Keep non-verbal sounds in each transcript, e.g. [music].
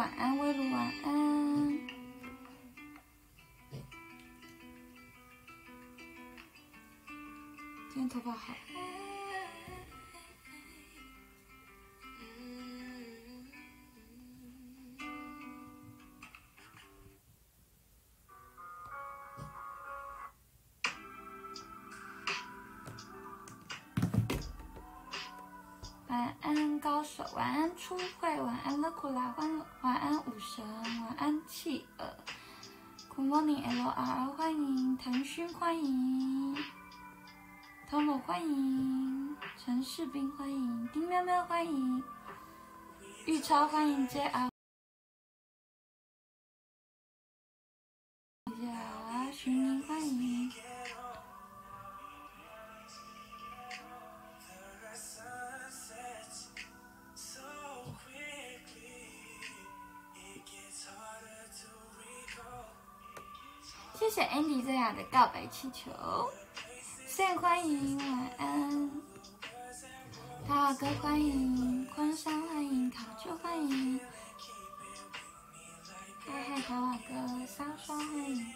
晚安，威鲁晚安。今天头发好。手，晚安初会，晚安乐库拉，欢晚安武神，晚安企鹅，Good morning L R，欢迎腾讯，欢迎 Tom 欢迎陈士兵，欢迎丁喵喵，欢迎玉超，欢迎 J R，气球。谢谢欢迎，晚安，桃花哥欢迎，昆山欢迎，考究欢迎，嗨嗨桃花哥，双双欢迎，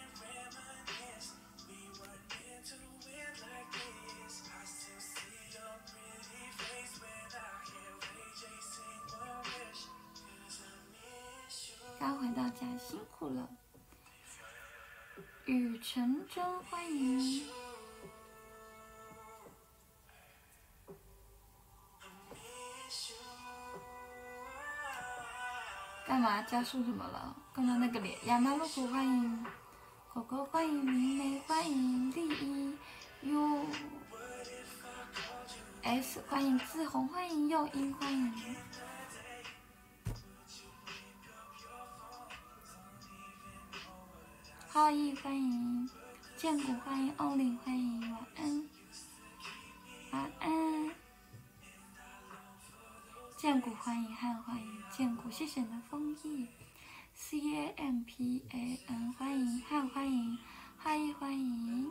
雨成真，欢迎。干嘛加速什么了？刚刚那个脸，亚麻露苦欢迎，狗狗欢迎，明媚欢迎，丽一 U S 欢迎，志红欢迎，诱因欢迎。浩毅欢迎，剑骨欢迎，欧林欢迎，晚安，晚安，剑骨欢迎，汉欢迎，剑骨谢谢你的风衣，C A M P A N 欢迎，汉欢迎，浩毅欢迎，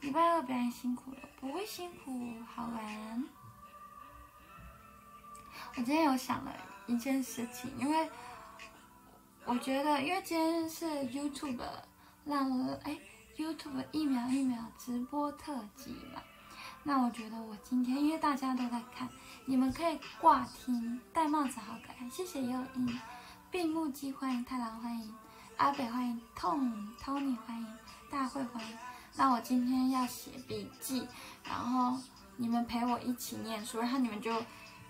礼拜二表演辛苦了，不会辛苦，好玩。我今天有想了一件事情，因为。我觉得，因为今天是 YouTube 让哎 YouTube 一秒一秒直播特辑嘛，那我觉得我今天因为大家都在看，你们可以挂听，戴帽子好可爱，谢谢诱因，闭目机欢迎太郎欢迎阿北欢迎 Tom Tony 欢迎大会欢迎，那我今天要写笔记，然后你们陪我一起念书，然后你们就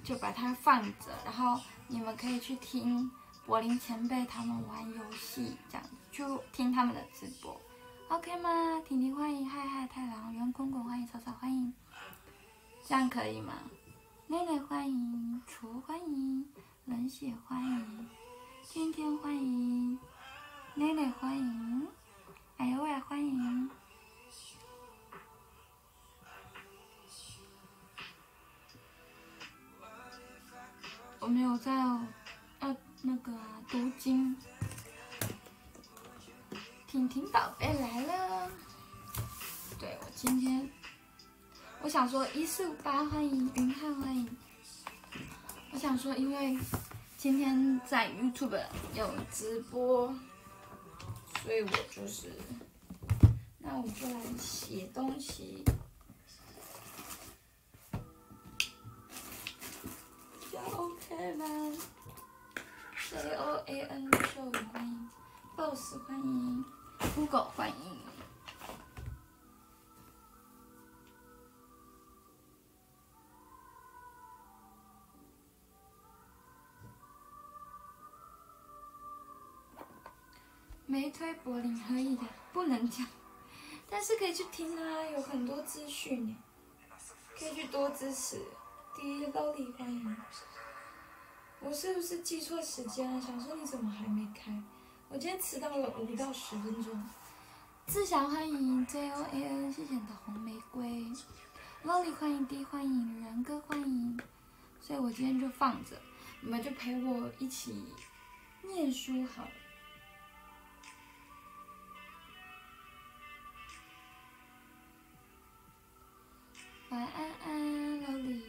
就把它放着，然后你们可以去听。柏林前辈他们玩游戏，这样就听他们的直播，OK 吗？婷婷欢迎，嗨嗨太郎，圆滚滚欢迎，草草欢迎，这样可以吗？奶奶欢迎，厨欢迎，冷血欢迎，天天欢迎，奶奶欢迎，哎呦喂欢迎，我没有在哦。那个读经，婷婷宝贝来了。对我今天，我想说一四五八欢迎云汉欢迎。我想说，因为今天在 YouTube 有直播，所以我就是，那我们就来写东西。就 OK 了。C O A N 秀宇欢迎，Boss 欢迎，Google 欢迎。没推柏林可以的，不能讲，但是可以去听啊，有很多资讯呢，可以去多支持。第一 Lolly 欢迎。我是不是记错时间了？想说你怎么还没开？我今天迟到了五到十分钟。志祥欢迎 J O A N，谢谢你的红玫瑰。Lolly 欢迎 D 欢迎然哥欢迎，所以我今天就放着，你们就陪我一起念书好了。晚安安，Lolly。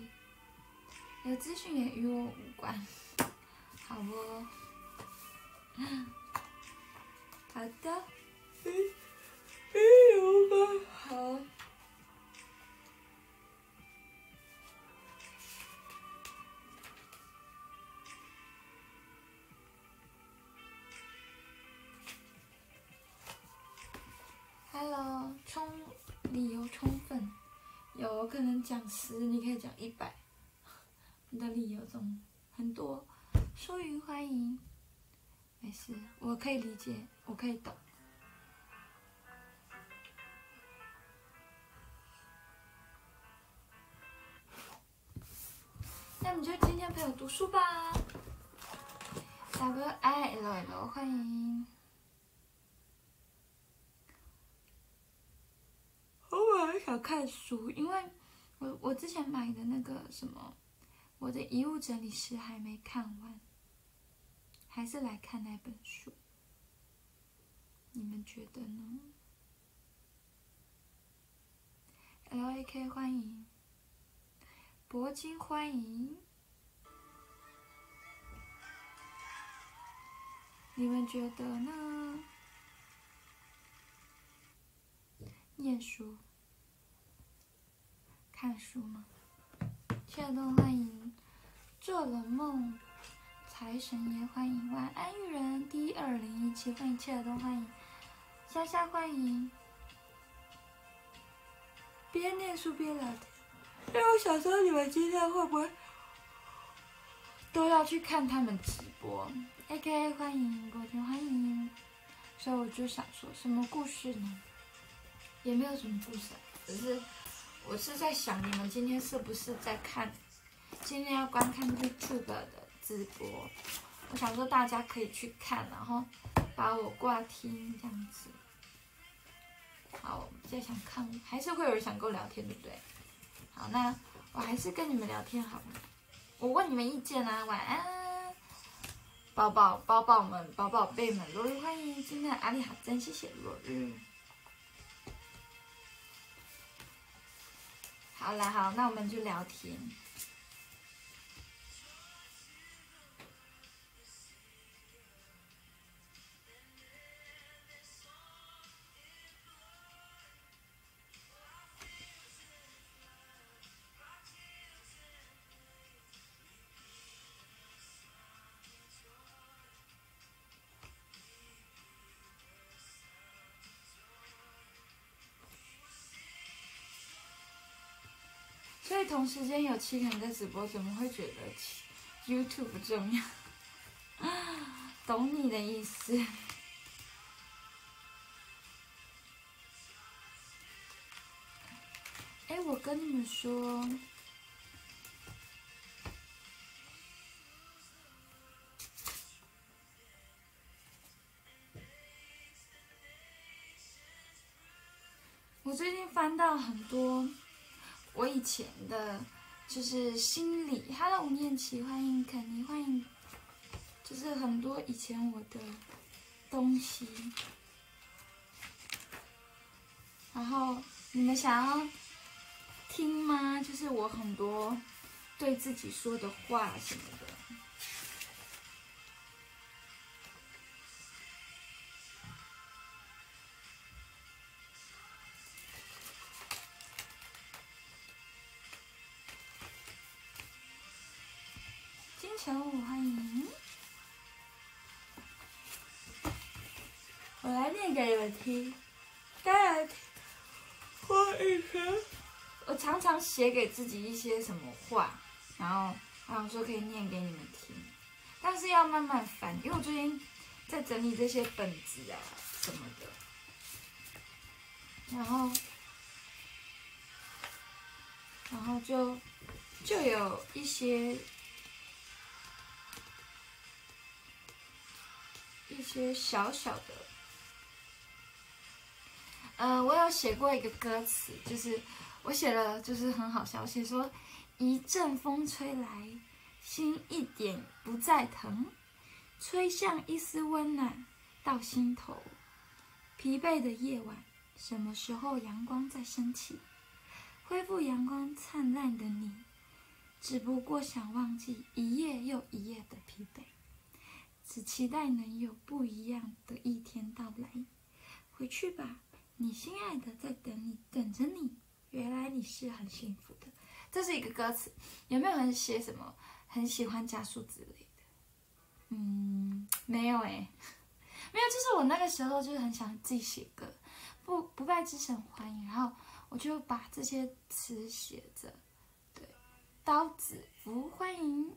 有资讯也与我无关。好不？好的。好。Hello，充理由充分，有可能讲十，你可以讲一百，你的理由总很多。淑云欢迎，没事，我可以理解，我可以懂。那你就今天陪我读书吧。W I L L 欢迎。我很想看书，因为我我之前买的那个什么，我的遗物整理师还没看完，还是来看那本书。你们觉得呢？L A K 欢迎，铂金欢迎，你们觉得呢？念书。看书吗？切尔东欢迎，做了梦，财神爷欢迎，晚安玉人第二零一七欢迎切尔东欢迎，莎莎欢迎，边念书边聊天。因为我想说你们今天会不会都要去看他们直播？A K 欢迎，国天欢迎。所以我就想说，什么故事呢？也没有什么故事，只是。我是在想，你们今天是不是在看？今天要观看 YouTube 的直播，我想说大家可以去看，然后把我挂听这样子。好，我现在想看，还是会有人想跟我聊天，对不对？好，那我还是跟你们聊天好吗？我问你们意见啊，晚安，宝宝宝宝们，宝宝贝们，落日欢迎今天的阿里好真，谢谢落日。好了，好，那我们就聊天。所以同时间有七个人在直播，怎么会觉得 YouTube 不重要？[laughs] 懂你的意思。哎，我跟你们说，我最近翻到很多。我以前的，就是心理，Hello 吴念琪，欢迎肯尼，欢迎，就是很多以前我的东西，然后你们想要听吗？就是我很多对自己说的话什么的。听。大家听，我以前我常常写给自己一些什么话，然后然后说可以念给你们听，但是要慢慢翻，因为我最近在整理这些本子啊什么的，然后然后就就有一些。一些小小的，呃，我有写过一个歌词，就是我写了，就是很好笑，写说一阵风吹来，心一点不再疼，吹向一丝温暖到心头。疲惫的夜晚，什么时候阳光再升起，恢复阳光灿烂的你，只不过想忘记一夜又一夜的疲惫。只期待能有不一样的一天到来。回去吧，你心爱的在等你，等着你。原来你是很幸福的。这是一个歌词，有没有人写什么很喜欢加速之类的？嗯，没有哎，没有。就是我那个时候就是很想自己写歌，不不败之神欢迎，然后我就把这些词写着。对，刀子不欢迎。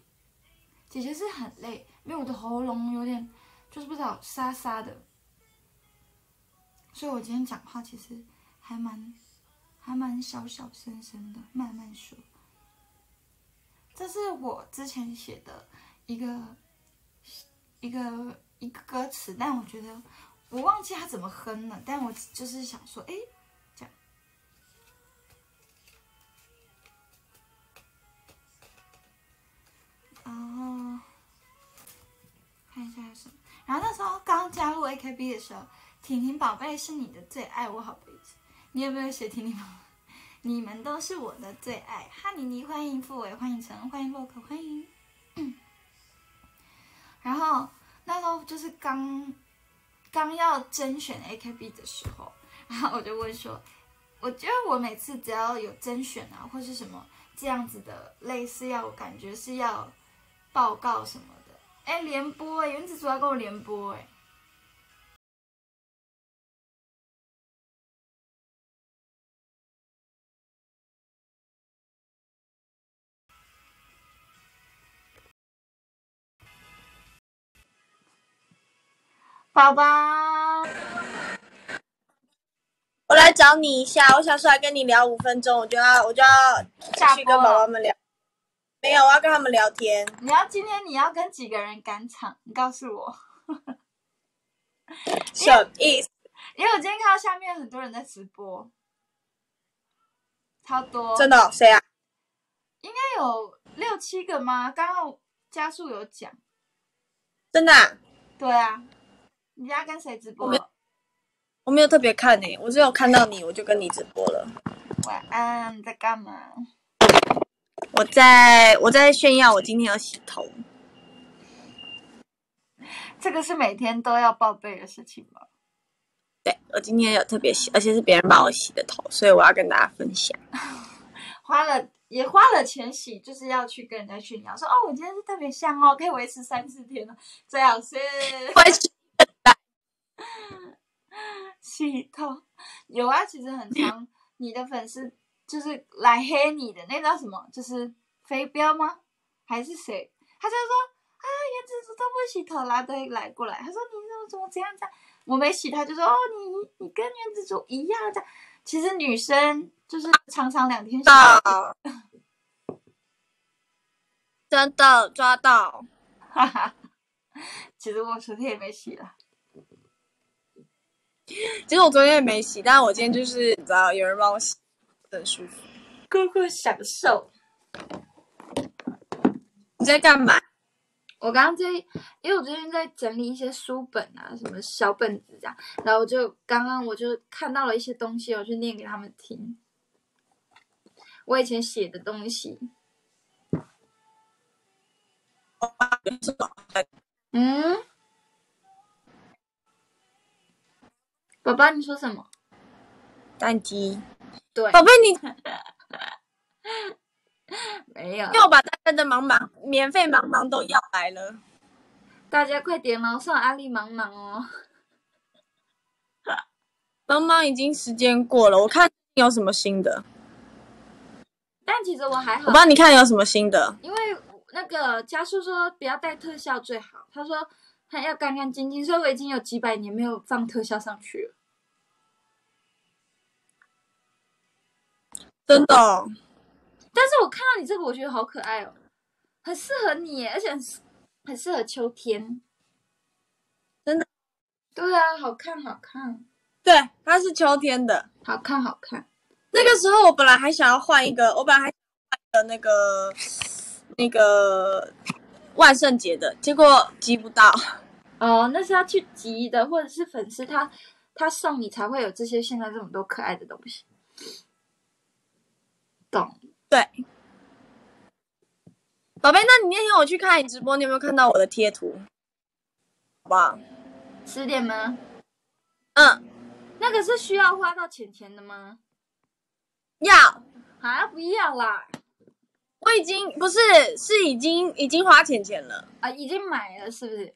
姐姐是很累，因为我的喉咙有点就是不知道沙沙的，所以我今天讲话其实还蛮。还蛮小小声声的，慢慢说。这是我之前写的一个一个一个歌词，但我觉得我忘记它怎么哼了。但我就是想说，哎，这样。然后看一下什么。然后那时候刚加入 AKB 的时候，婷婷宝贝是你的最爱，我好杯子。你有没有写婷婷宝？[laughs] 你们都是我的最爱，哈尼尼欢迎付伟，欢迎陈，欢迎洛克，欢迎。[clears throat] 然后那时候就是刚刚要甄选 AKB 的时候，然后我就问说，我觉得我每次只要有甄选啊，或是什么这样子的，类似要感觉是要报告什么的，哎，联播哎，原子主要跟我联播哎。宝宝，我来找你一下，我想出来跟你聊五分钟，我就要我就要去跟宝宝们聊。没有，我要跟他们聊天。你要今天你要跟几个人赶场？你告诉我。[laughs] 什么意思？因为我今天看到下面很多人在直播，超多。真的？谁啊？应该有六七个吗？刚刚加速有讲。真的？对啊。你家跟谁直播？我没有特别看呢，我只有看到你，我就跟你直播了。晚安，你在干嘛？我在我在炫耀，我今天要洗头。这个是每天都要报备的事情吗？对，我今天有特别洗，而且是别人帮我洗的头，所以我要跟大家分享。[laughs] 花了也花了钱洗，就是要去跟人家炫耀，说哦，我今天是特别香哦，可以维持三四天了，最好 [laughs] 是维持。[laughs] 洗头有啊，其实很常。你的粉丝就是来黑你的，那叫什么？就是飞镖吗？还是谁？他就说啊，颜值主都不洗头啦，都来过来。他说你怎么怎么这样子？我没洗，他就说哦，你你跟原子主一样的。其实女生就是常常两天洗。真的抓到，哈哈。其实我昨天也没洗了。[laughs] 其实我昨天也没洗，但是我今天就是你知道，有人帮我洗，很舒服，哥哥享受。你在干嘛？我刚刚在，因为我最近在整理一些书本啊，什么小本子这样，然后就刚刚我就看到了一些东西，我去念给他们听。我以前写的东西。嗯。宝宝，你说什么？蛋鸡。对。宝贝，你 [laughs] 没有。要把大家的忙忙免费忙忙都要来了。大家快点哦，送阿里忙忙哦。[laughs] 忙忙已经时间过了，我看有什么新的。但其实我还好。我帮你看有什么新的。因为那个家叔说不要带特效最好，他说他要干干净净，所以我已经有几百年没有放特效上去了。真的，但是我看到你这个，我觉得好可爱哦，很适合你，而且很很适合秋天，真的，对啊，好看好看，对，它是秋天的，好看好看。那个时候我本来还想要换一个，我本来还换一个那个那个万圣节的，结果集不到。哦，那是要去集的，或者是粉丝他他送你才会有这些现在这么多可爱的东西。懂对，宝贝，那你那天我去看你直播，你有没有看到我的贴图？不好？十点吗？嗯，那个是需要花到钱钱的吗？要。啊，不要啦！我已经不是，是已经已经花钱钱了啊，已经买了，是不是？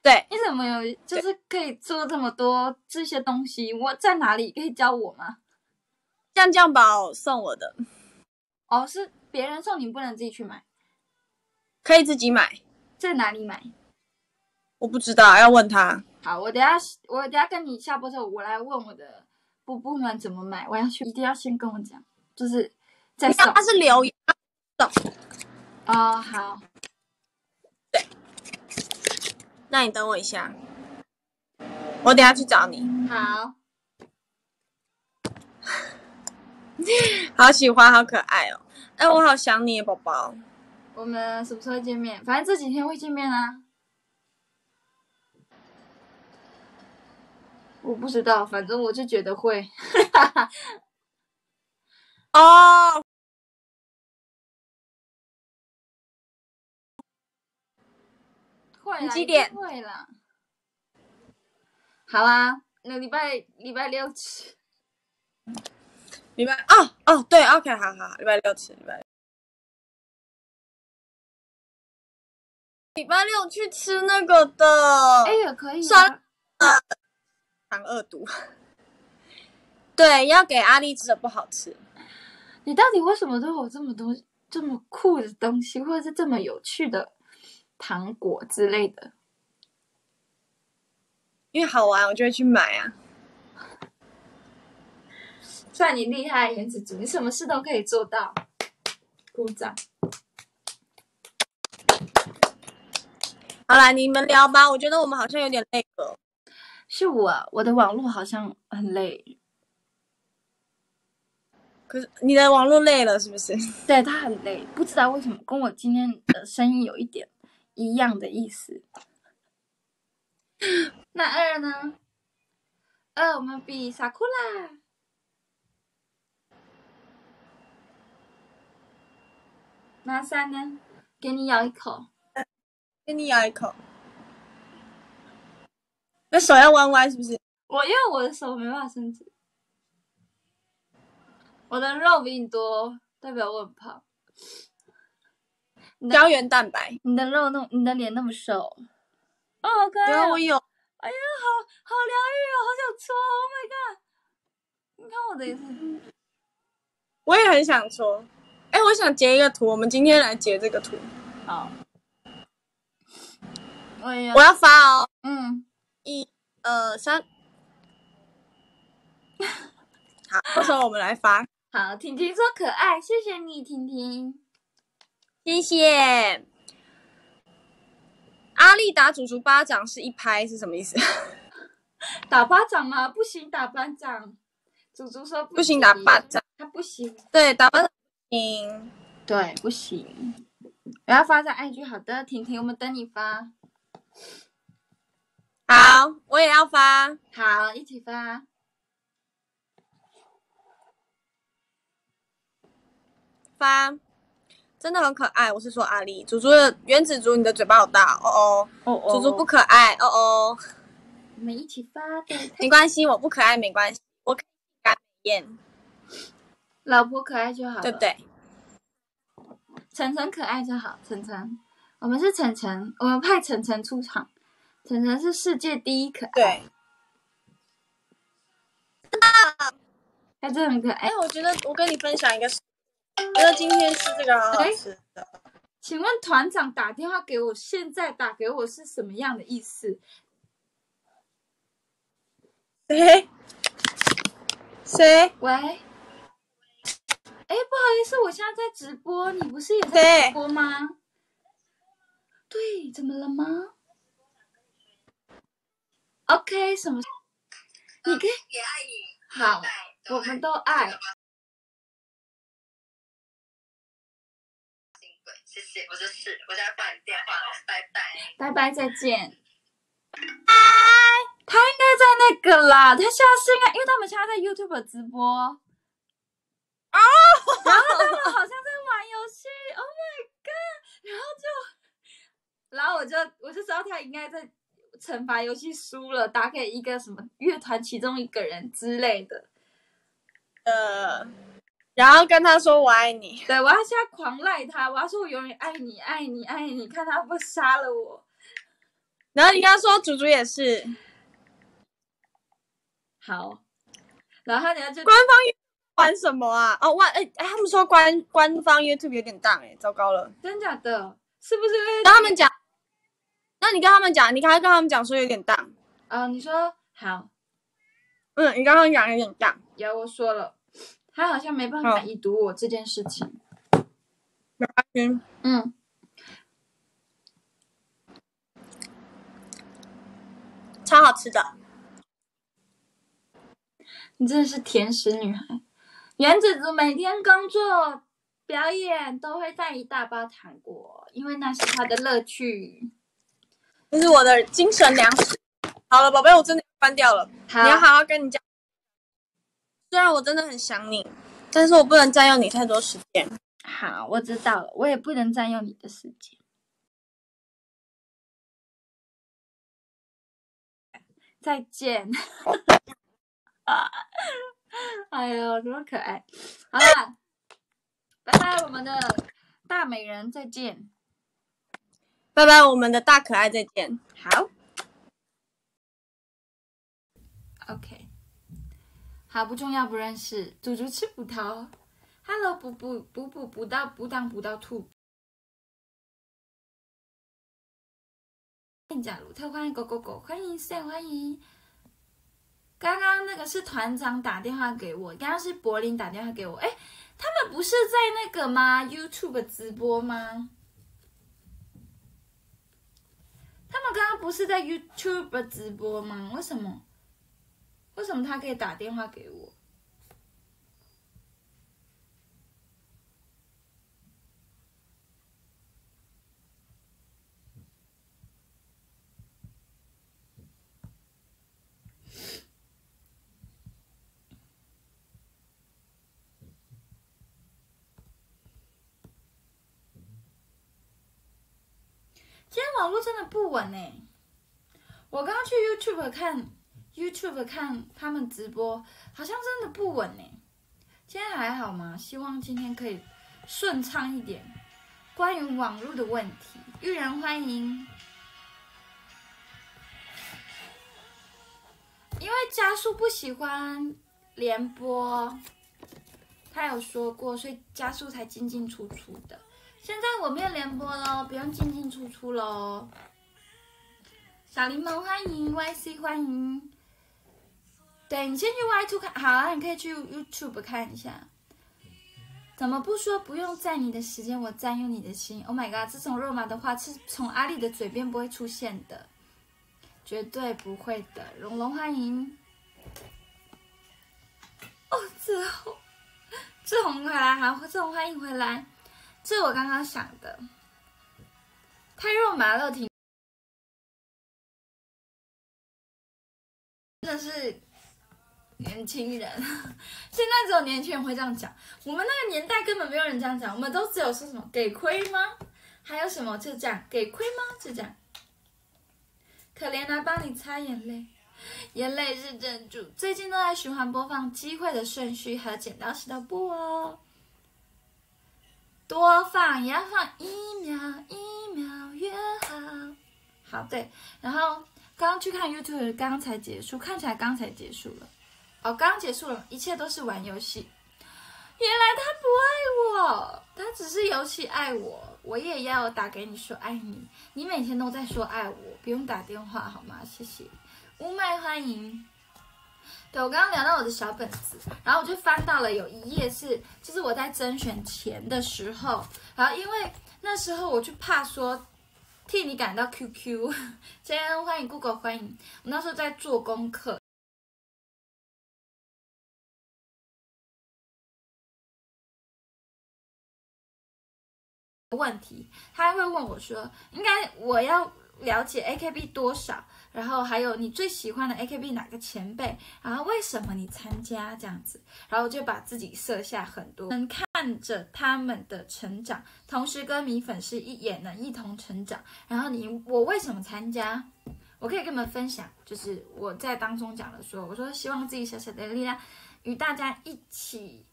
对，你怎么有就是可以做这么多这些东西？我在哪里可以教我吗？酱酱宝送我的。哦，是别人送你，不能自己去买，可以自己买。在哪里买？我不知道，要问他。好，我等下我等下跟你下播之后，我来问我的部部门怎么买。我要去，一定要先跟我讲，就是在送。他是留言送。哦，好。对。那你等我一下，我等下去找你。好。[laughs] 好喜欢，好可爱哦！哎，我好想你，宝宝。我们什么时候见面？反正这几天会见面啊。我不知道，反正我就觉得会。[laughs] 哦。会几点？会了。好啊，那礼拜礼拜六吃。礼拜哦哦对，OK，好好，礼拜六吃，礼拜六。礼拜六去吃那个的，哎也可以。算了，糖恶毒。[laughs] 对，要给阿丽吃的不好吃。你到底为什么都有这么多这么酷的东西，或者是这么有趣的糖果之类的？因为好玩，我就会去买啊。算你厉害，颜值组，你什么事都可以做到，鼓掌。好啦，你们聊吧，我觉得我们好像有点累了。是我，我的网络好像很累。可是你的网络累了是不是？[laughs] 对，他很累，不知道为什么，跟我今天的声音有一点一样的意思。[laughs] 那二呢？二，我们比萨库拉。那三呢？给你咬一口，给你咬一口。那手要弯弯是不是？我因为我的手没办法伸直，我的肉比你多，代表我很胖。胶原蛋白，你的肉那，你的脸那么瘦，哦，好可爱。我有。哎呀，好好疗愈哦，好想搓，Oh my god！你看我的也是。我也很想搓。哎，我想截一个图，我们今天来截这个图。好，我我要发哦。嗯，一、二、三。[laughs] 好，到时候我们来发。好，婷婷说可爱，谢谢你，婷婷。谢谢。阿丽打祖祖巴掌是一拍是什么意思？[laughs] 打巴掌吗？不行，打巴掌。祖祖说不行，打巴掌。他不行。对，打巴掌。行，对，不行。我要发在 IG，好的，婷婷，我们等你发。好，我也要发。好，一起发。发，真的很可爱。我是说阿丽，竹竹的原子竹，你的嘴巴好大哦哦。哦哦。猪猪不可爱哦哦。我们一起发的。没关系，我不可爱没关系，我可以改美艳。老婆可爱就好，对不对？晨晨可爱就好，晨晨，我们是晨晨，我们派晨晨出场。晨晨是世界第一可爱，对。[laughs] 他真的很可爱。哎，我觉得我跟你分享一个，觉得今天吃这个好好吃的。请问团长打电话给我，现在打给我是什么样的意思？谁？谁？喂？哎，不好意思，我现在在直播，你不是也在直播吗？对，怎么了吗？OK，什么？你可以也爱你，好，我们都爱。谢谢，我就是，我在挂你电话了，拜拜。拜拜，再见。拜。他应该在那个啦，他现在是应该，因为他们现在在 YouTube 直播。哦，然后他们好像在玩游戏，Oh my god！然后就，然后我就我就知道他应该在惩罚游戏输了，打给一个什么乐团其中一个人之类的。呃，然后跟他说我爱你。对我要现在狂赖他，我要说我永远爱你，爱你，爱你，看他不杀了我。然后你跟他说祖祖也是。好，然后你要就官方玩什么啊？哦，玩哎哎，他们说官官方 YouTube 有点大哎，糟糕了，真假的？是不是？跟他们讲，那你跟他们讲，你刚刚跟他们讲说有点大。啊，你说好，嗯，你刚刚讲有点荡。有我说了，他好像没办法已读我这件事情。没关系。嗯。超好吃的。你真的是甜食女孩。原子族每天工作表演都会带一大包糖果，因为那是他的乐趣。这是我的精神粮食。好了，宝贝，我真的关掉了。你要好好跟你讲。虽然我真的很想你，但是我不能占用你太多时间。好，我知道了，我也不能占用你的时间。再见。啊！[laughs] [laughs] 哎呦，多么可爱！好了，拜拜，我们的大美人，再见。拜拜，我们的大可爱，再见。好。OK。好，不重要，不认识。猪猪吃葡萄。Hello，补补补补补到补当补到吐。欢迎加欢迎狗狗狗，欢迎 Sam，欢迎。刚刚那个是团长打电话给我，刚刚是柏林打电话给我。哎，他们不是在那个吗？YouTube 直播吗？他们刚刚不是在 YouTube 直播吗？为什么？为什么他可以打电话给我？今天网络真的不稳呢。我刚刚去 YouTube 看 YouTube 看他们直播，好像真的不稳呢。今天还好吗？希望今天可以顺畅一点。关于网络的问题，玉人欢迎。因为加速不喜欢连播，他有说过，所以加速才进进出出的。现在我没有连播喽，不用进进出出喽。小柠檬欢迎，YC 欢迎。对你先去 Y Two 看，好啊，你可以去 YouTube 看一下。怎么不说不用占你的时间，我占用你的心？Oh my god，这种肉麻的话是从阿丽的嘴边不会出现的，绝对不会的。龙龙欢迎。哦，志宏，志宏回来，好，志宏欢迎回来。这是我刚刚想的，太肉麻了，挺真的是年轻人。[laughs] 现在只有年轻人会这样讲，我们那个年代根本没有人这样讲，我们都只有说什么给亏吗？还有什么就这样给亏吗？就这样。可怜来，帮你擦眼泪，眼泪是珍珠。最近都在循环播放《机会的顺序》和《剪刀石头布》哦。多放也要放一秒，一秒越好。好，对。然后刚去看 YouTube，刚才结束，看起来刚才结束了。哦，刚结束了，一切都是玩游戏。原来他不爱我，他只是游戏爱我。我也要打给你说爱你，你每天都在说爱我，不用打电话好吗？谢谢。乌麦欢迎。对我刚刚聊到我的小本子，然后我就翻到了有一页是，就是我在甄选前的时候，然后因为那时候我就怕说替你感到 QQ，先 [laughs] 欢迎 Google 欢迎，我那时候在做功课，问题他会问我说，应该我要了解 AKB 多少？然后还有你最喜欢的 AKB 哪个前辈？然后为什么你参加这样子？然后就把自己设下很多，能看着他们的成长，同时歌迷粉丝一也能一同成长。然后你我为什么参加？我可以跟你们分享，就是我在当中讲的说，我说希望自己小小的力量与大家一起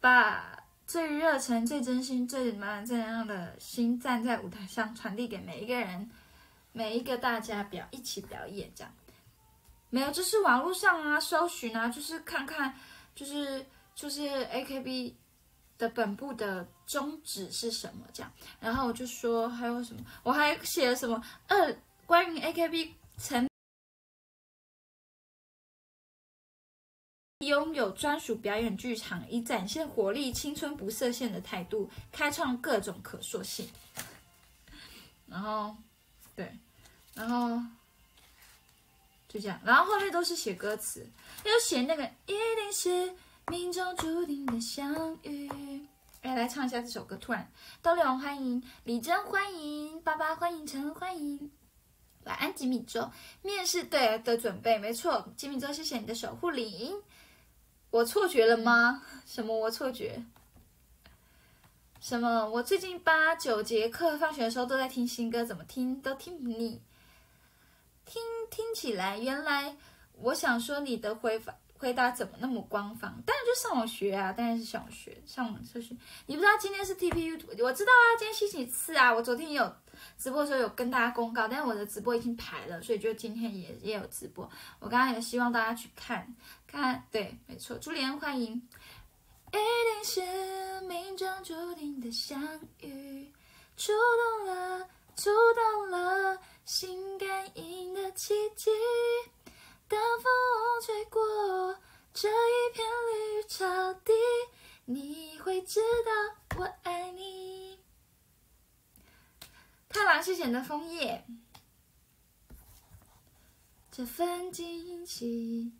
把最热忱、最真心、最满满正能量的心站在舞台上，传递给每一个人、每一个大家表一起表演这样。没有，就是网络上啊，搜寻啊，就是看看，就是就是 AKB 的本部的宗旨是什么这样。然后我就说还有什么，我还写了什么二关于 AKB 成拥有专属表演剧场，以展现活力、青春不设限的态度，开创各种可塑性。然后，对，然后。就这样，然后后面都是写歌词，要写那个一定是命中注定的相遇。哎，来唱一下这首歌。突然，豆柳欢迎李真，欢迎爸爸，欢迎陈欢迎。晚安，吉米周。面试对的准备，没错。吉米周，谢谢你的守护灵。我错觉了吗？什么？我错觉？什么？我最近八九节课放学的时候都在听新歌，怎么听都听不腻。听听起来，原来我想说你的回答回答怎么那么官方？当然就上网学啊，当然是上网学，上网测试。你不知道今天是 TPU，我知道啊，今天星期四啊。我昨天有直播的时候有跟大家公告，但是我的直播已经排了，所以就今天也也有直播。我刚刚也希望大家去看看，对，没错，朱莲欢迎。一定是命中注定的相遇，触动了，触动了。心感应的奇迹，当风吹过这一片绿草地，你会知道我爱你。太郎，谢谢你的枫叶。这份惊喜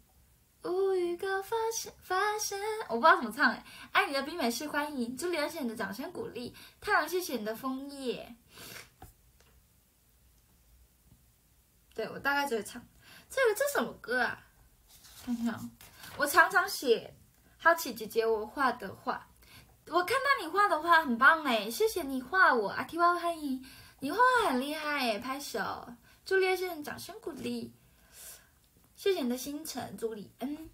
无预告发现，发现我不知道怎么唱哎。爱你的冰美式欢迎，祝谢谢你的掌声鼓励。太郎，谢谢你的枫叶。对我大概就会唱这个，这什么歌啊？看看，我常常写好奇姐姐我画的画，我看到你画的画很棒哎，谢谢你画我阿提娃欢迎你画画很厉害哎，拍手，朱丽先生掌声鼓励，谢谢你的星辰，朱丽恩。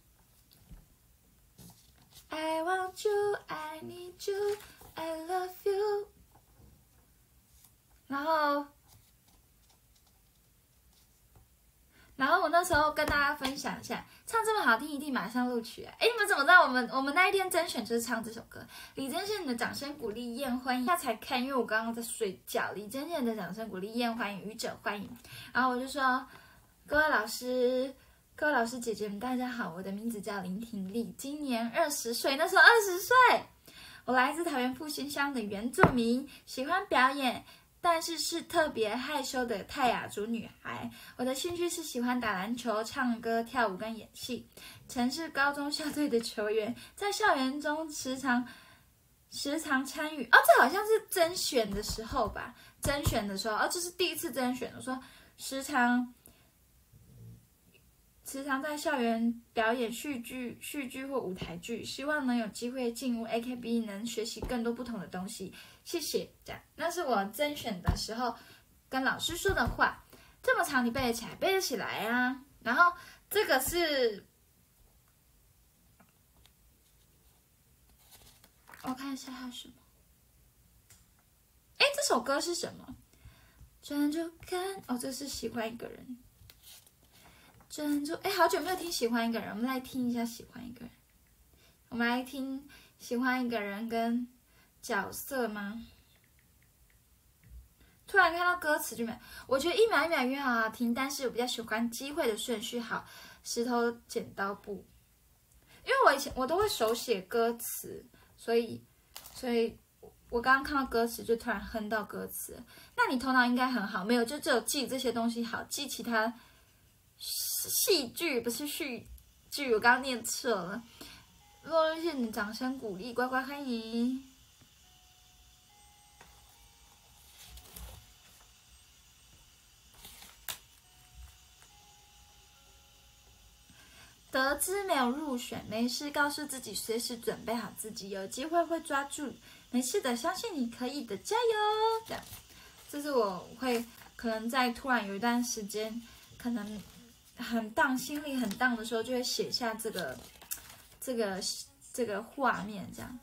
I want you, I need you, I love you。然后。然后我那时候跟大家分享一下，唱这么好听，一定马上录取啊！哎，你们怎么知道我们我们那一天甄选就是唱这首歌？李贞宪的掌声鼓励宴欢迎，他才看，因为我刚刚在睡觉。李贞宪的掌声鼓励宴欢迎，愚者欢迎。然后我就说，各位老师、各位老师姐姐们，大家好，我的名字叫林婷丽，今年二十岁，那时候二十岁，我来自桃园复兴乡的原住民，喜欢表演。但是是特别害羞的泰雅族女孩。我的兴趣是喜欢打篮球、唱歌、跳舞跟演戏。曾是高中校队的球员，在校园中时常时常参与。哦，这好像是甄选的时候吧？甄选的时候，哦，这是第一次甄选。我说时常。时常在校园表演戏剧、戏剧或舞台剧，希望能有机会进入 AKB，能学习更多不同的东西。谢谢，这样那是我甄选的时候跟老师说的话。这么长，你背得起来？背得起来啊！然后这个是，我看一下还有什么。哎，这首歌是什么？专注看，哦，这是喜欢一个人。专注哎，好久没有听喜欢一个人，我们来听一下喜欢一个人。我们来听喜欢一个人跟角色吗？突然看到歌词就没，我觉得一秒一秒越好好听，但是我比较喜欢机会的顺序好，石头剪刀布。因为我以前我都会手写歌词，所以所以我刚刚看到歌词就突然哼到歌词。那你头脑应该很好，没有就只有记这些东西好，记其他。戏剧不是续剧，我刚刚念错了。落日线的掌声鼓励，乖乖欢迎。得知没有入选，没事，告诉自己随时准备好自己，有机会会抓住。没事的，相信你可以的，加油！这样，这是我会可能在突然有一段时间，可能很荡，心里很荡的时候，就会写下这个这个这个画面，这样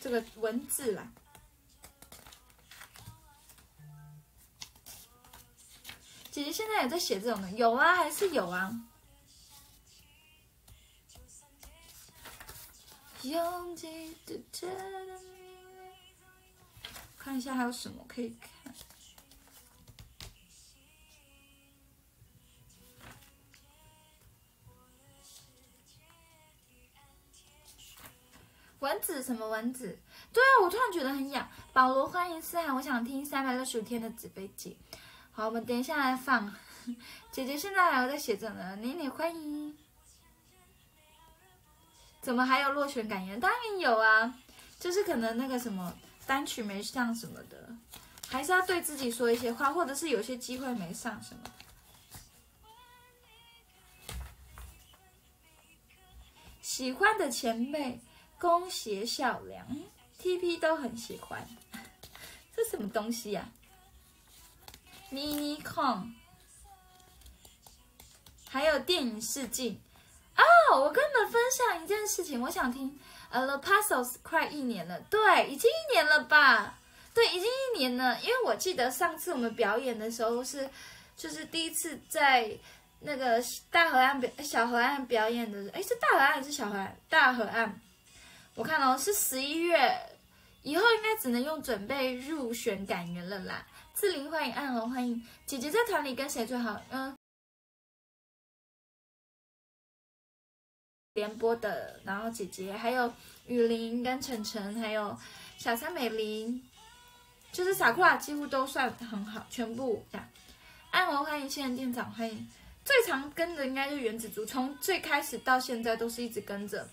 这个文字啦。姐姐现在也在写这种的，有啊，还是有啊。看一下还有什么可以看。蚊子什么蚊子？对啊，我突然觉得很痒。保罗欢迎思涵，我想听三百六十五天的纸飞机。好，我们等一下来放。姐姐现在还有在写着呢，妮妮欢迎。怎么还有落选感言？当然有啊，就是可能那个什么单曲没上什么的，还是要对自己说一些话，或者是有些机会没上什么。喜欢的前辈，恭喜孝良，TP 都很喜欢。[laughs] 这什么东西呀 Mini Con，还有电影试镜。哦，我跟你们分享一件事情，我想听。呃，The Puzzles 快一年了，对，已经一年了吧？对，已经一年了。因为我记得上次我们表演的时候是，就是第一次在那个大河岸表小河岸表演的，哎，是大河岸还是小河岸？大河岸。我看哦，是十一月，以后应该只能用准备入选感言了啦。志玲欢迎，暗龙欢迎，姐姐在团里跟谁最好？嗯。联播的，然后姐姐还有雨林跟晨晨，还有小三美玲，就是傻库拉几乎都算很好，全部这样。安文欢迎新人店长，欢迎最常跟的应该是原子族，从最开始到现在都是一直跟着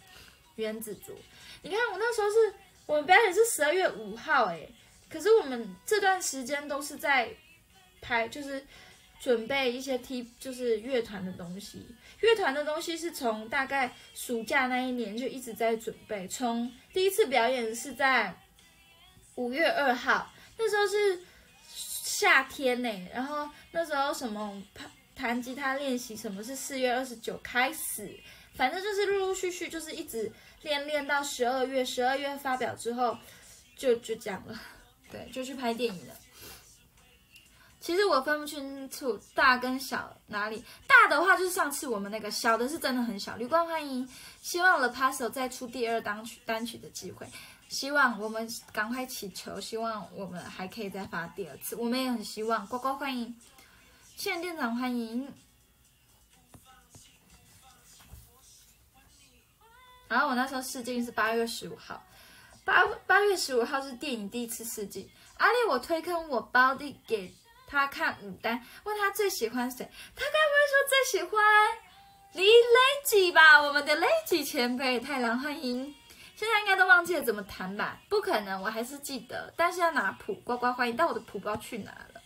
原子族。你看我那时候是我们表演是十二月五号，哎，可是我们这段时间都是在拍，就是准备一些 T，就是乐团的东西。乐团的东西是从大概暑假那一年就一直在准备，从第一次表演是在五月二号，那时候是夏天呢，然后那时候什么弹吉他练习，什么是四月二十九开始，反正就是陆陆续续就是一直练练到十二月，十二月发表之后就就这样了，对，就去拍电影了。其实我分不清楚大跟小哪里，大的话就是上次我们那个，小的是真的很小。绿光欢迎，希望 The Puzzle 再出第二单曲单曲的机会，希望我们赶快祈求，希望我们还可以再发第二次，我们也很希望。呱呱欢迎，现店长欢迎。然后我那时候试镜是八月十五号，八八月十五号是电影第一次试镜。阿丽，我推坑我包弟给。他看牡丹，问他最喜欢谁？他该不会说最喜欢李雷吉吧？我们的雷吉前辈，太郎欢迎。现在应该都忘记了怎么弹吧？不可能，我还是记得，但是要拿谱。呱呱欢迎，但我的谱不知道去哪了。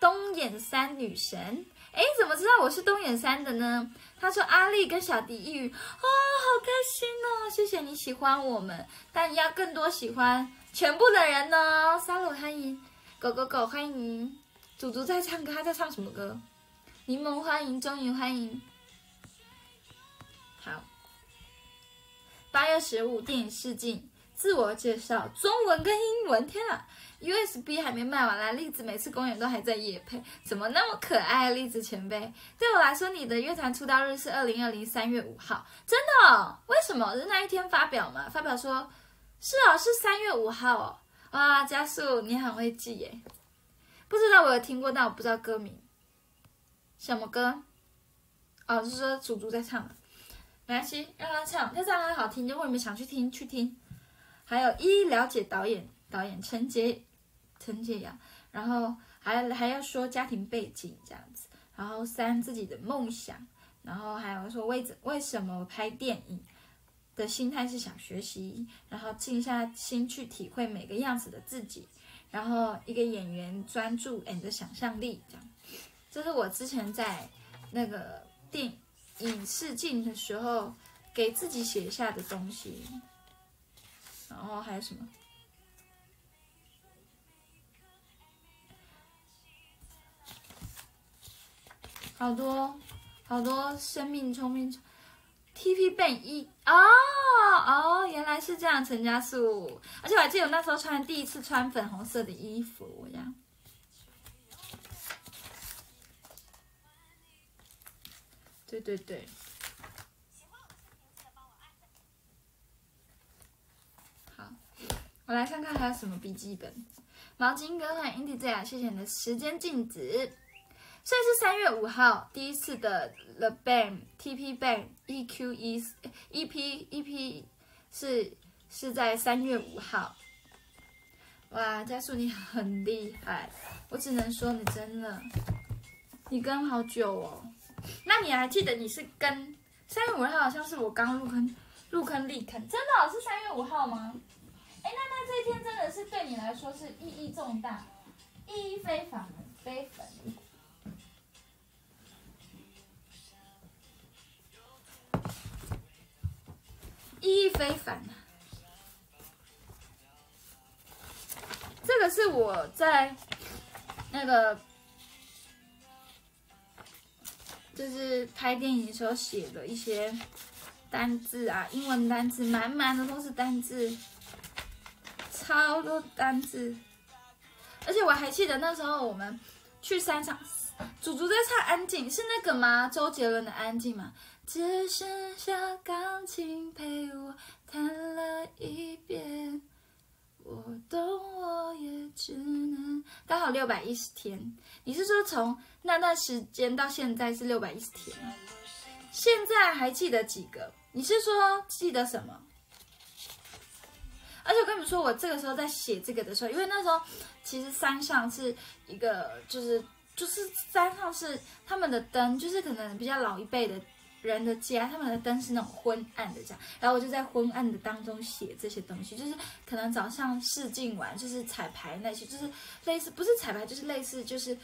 东眼山女神，哎，怎么知道我是东眼山的呢？他说阿丽跟小迪一语，哦，好开心哦！谢谢你喜欢我们，但要更多喜欢全部的人呢。沙鲁欢迎，狗狗狗欢迎。祖祖在唱歌，他在唱什么歌？柠檬欢迎，终于欢迎。好，八月十五电影试镜，自我介绍，中文跟英文。天啊，USB 还没卖完啦！栗子每次公演都还在夜配，怎么那么可爱？栗子前辈，对我来说，你的乐团出道日是二零二零三月五号，真的？为什么是那一天发表嘛？发表说，是哦，是三月五号哦。哇，加速，你很会记耶。不知道我有听过，但我不知道歌名。什么歌？哦，是说祖祖在唱的，没关系，让他唱，他唱很好听，如果你们想去听，去听。还有一了解导演，导演陈杰，陈杰阳，然后还还要说家庭背景这样子，然后三自己的梦想，然后还有说为为什么拍电影的心态是想学习，然后静下心去体会每个样子的自己。然后一个演员专注 and 想象力，这样，这是我之前在那个电影试镜的时候给自己写下的东西。然后还有什么？好多好多生命聪明 TP 背一哦哦，原来是这样，陈家树，而且我还记得我那时候穿第一次穿粉红色的衣服，这样。对对对。好，我来看看还有什么笔记本。毛巾哥和 Indy 最啊，谢谢你的时间静止。所以是三月五号第一次的 The Bang TP Bang EQ E EP EP 是是在三月五号。哇，加速你很厉害，我只能说你真的，你跟好久哦。那你还记得你是跟三月五号好像是我刚入坑入坑立坑，真的是三月五号吗？哎，那那这一天真的是对你来说是意义重大，意义非凡非凡。意义非凡这个是我在那个就是拍电影的时候写的一些单字啊，英文单字，满满的都是单字。超多单字，而且我还记得那时候我们去山上，祖祖在唱《安静》，是那个吗？周杰伦的《安静》吗？只剩下钢琴陪我弹了一遍，我懂，我也只能刚好六百一十天。你是说从那段时间到现在是六百一十天？现在还记得几个？你是说记得什么？而且我跟你们说，我这个时候在写这个的时候，因为那时候其实山上是一个，就是就是山上是他们的灯，就是可能比较老一辈的人的家，他们的灯是那种昏暗的这样。然后我就在昏暗的当中写这些东西，就是可能早上试镜完，就是彩排那些，就是类似不是彩排，就是类似就是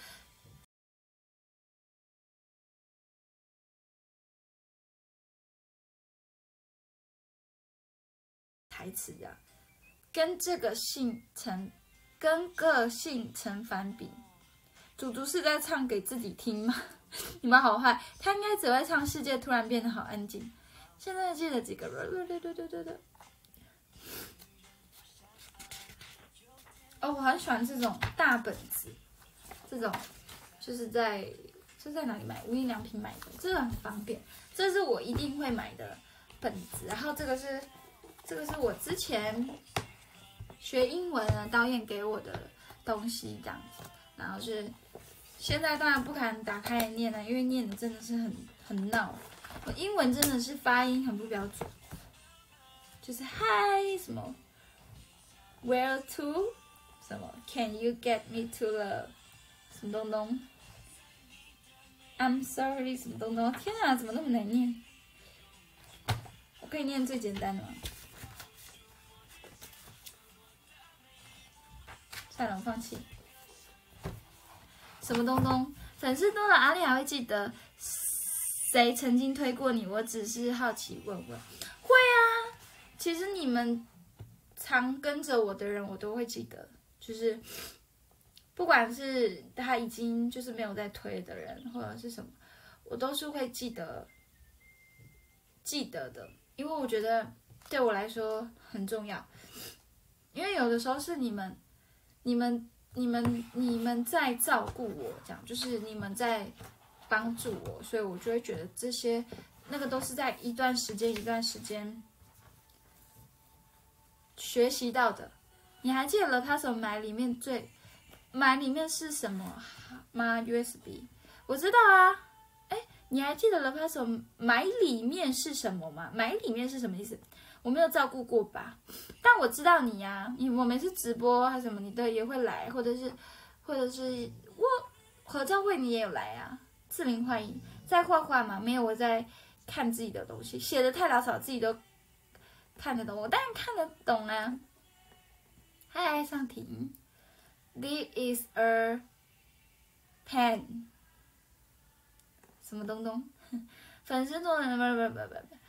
台词这样。跟这个性成，跟个性成反比，祖祖是在唱给自己听吗？[laughs] 你们好坏，他应该只会唱《世界突然变得好安静》。现在记得几个？对对对对对对。哦，我很喜欢这种大本子，这种就是在是在哪里买？无印良品买的，这个很方便。这是我一定会买的本子。然后这个是，这个是我之前。学英文的导演给我的东西这样子，然后是现在当然不敢打开来念了，因为念的真的是很很闹，我英文真的是发音很不标准，就是 Hi 什么，Where to 什么，Can you get me to the 什么东东，I'm sorry 什么东东，天啊，怎么那么难念？我可以念最简单的吗？算了，我放弃。什么东东？粉丝多了，阿丽还会记得谁曾经推过你？我只是好奇问问。会啊，其实你们常跟着我的人，我都会记得。就是不管是他已经就是没有在推的人，或者是什么，我都是会记得记得的，因为我觉得对我来说很重要。因为有的时候是你们。你们、你们、你们在照顾我，这样就是你们在帮助我，所以我就会觉得这些那个都是在一段时间、一段时间学习到的。你还记得了他所买里面最买里面是什么吗？USB，我知道啊。哎，你还记得了他所买里面是什么吗？买里面是什么意思？我没有照顾过吧，但我知道你呀，你我每次直播还什么，你都也会来，或者是，或者是我合照会你也有来啊，自灵欢迎，在画画嘛，没有我在看自己的东西，写的太潦草，自己都看得懂，我当然看得懂啊。嗨，尚婷，This is a pen，什么东东？[laughs] 粉丝多人不不不不不。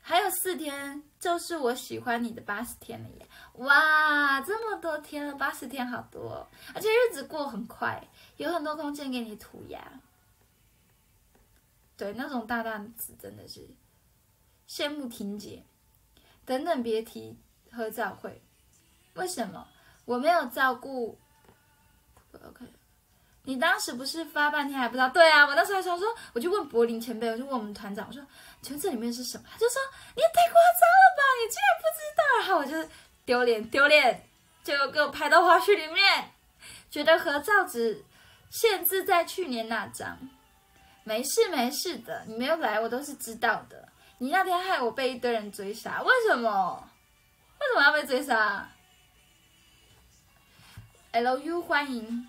还有四天，就是我喜欢你的八十天了耶！哇，这么多天了，八十天好多，而且日子过很快，有很多空间给你涂鸦。对，那种大大的字真的是羡慕婷姐。等等，别提合照会，为什么我没有照顾？OK，你当时不是发半天还不知道？对啊，我当时还想说，我就问柏林前辈，我就问我们团长，我说，请问这里面是什么？他就说你也太夸张了吧，你竟然不知道！然后我就丢脸丢脸，就给我拍到花絮里面，觉得合照只限制在去年那张。没事没事的，你没有来，我都是知道的。你那天害我被一堆人追杀，为什么？为什么要被追杀？L U 欢迎。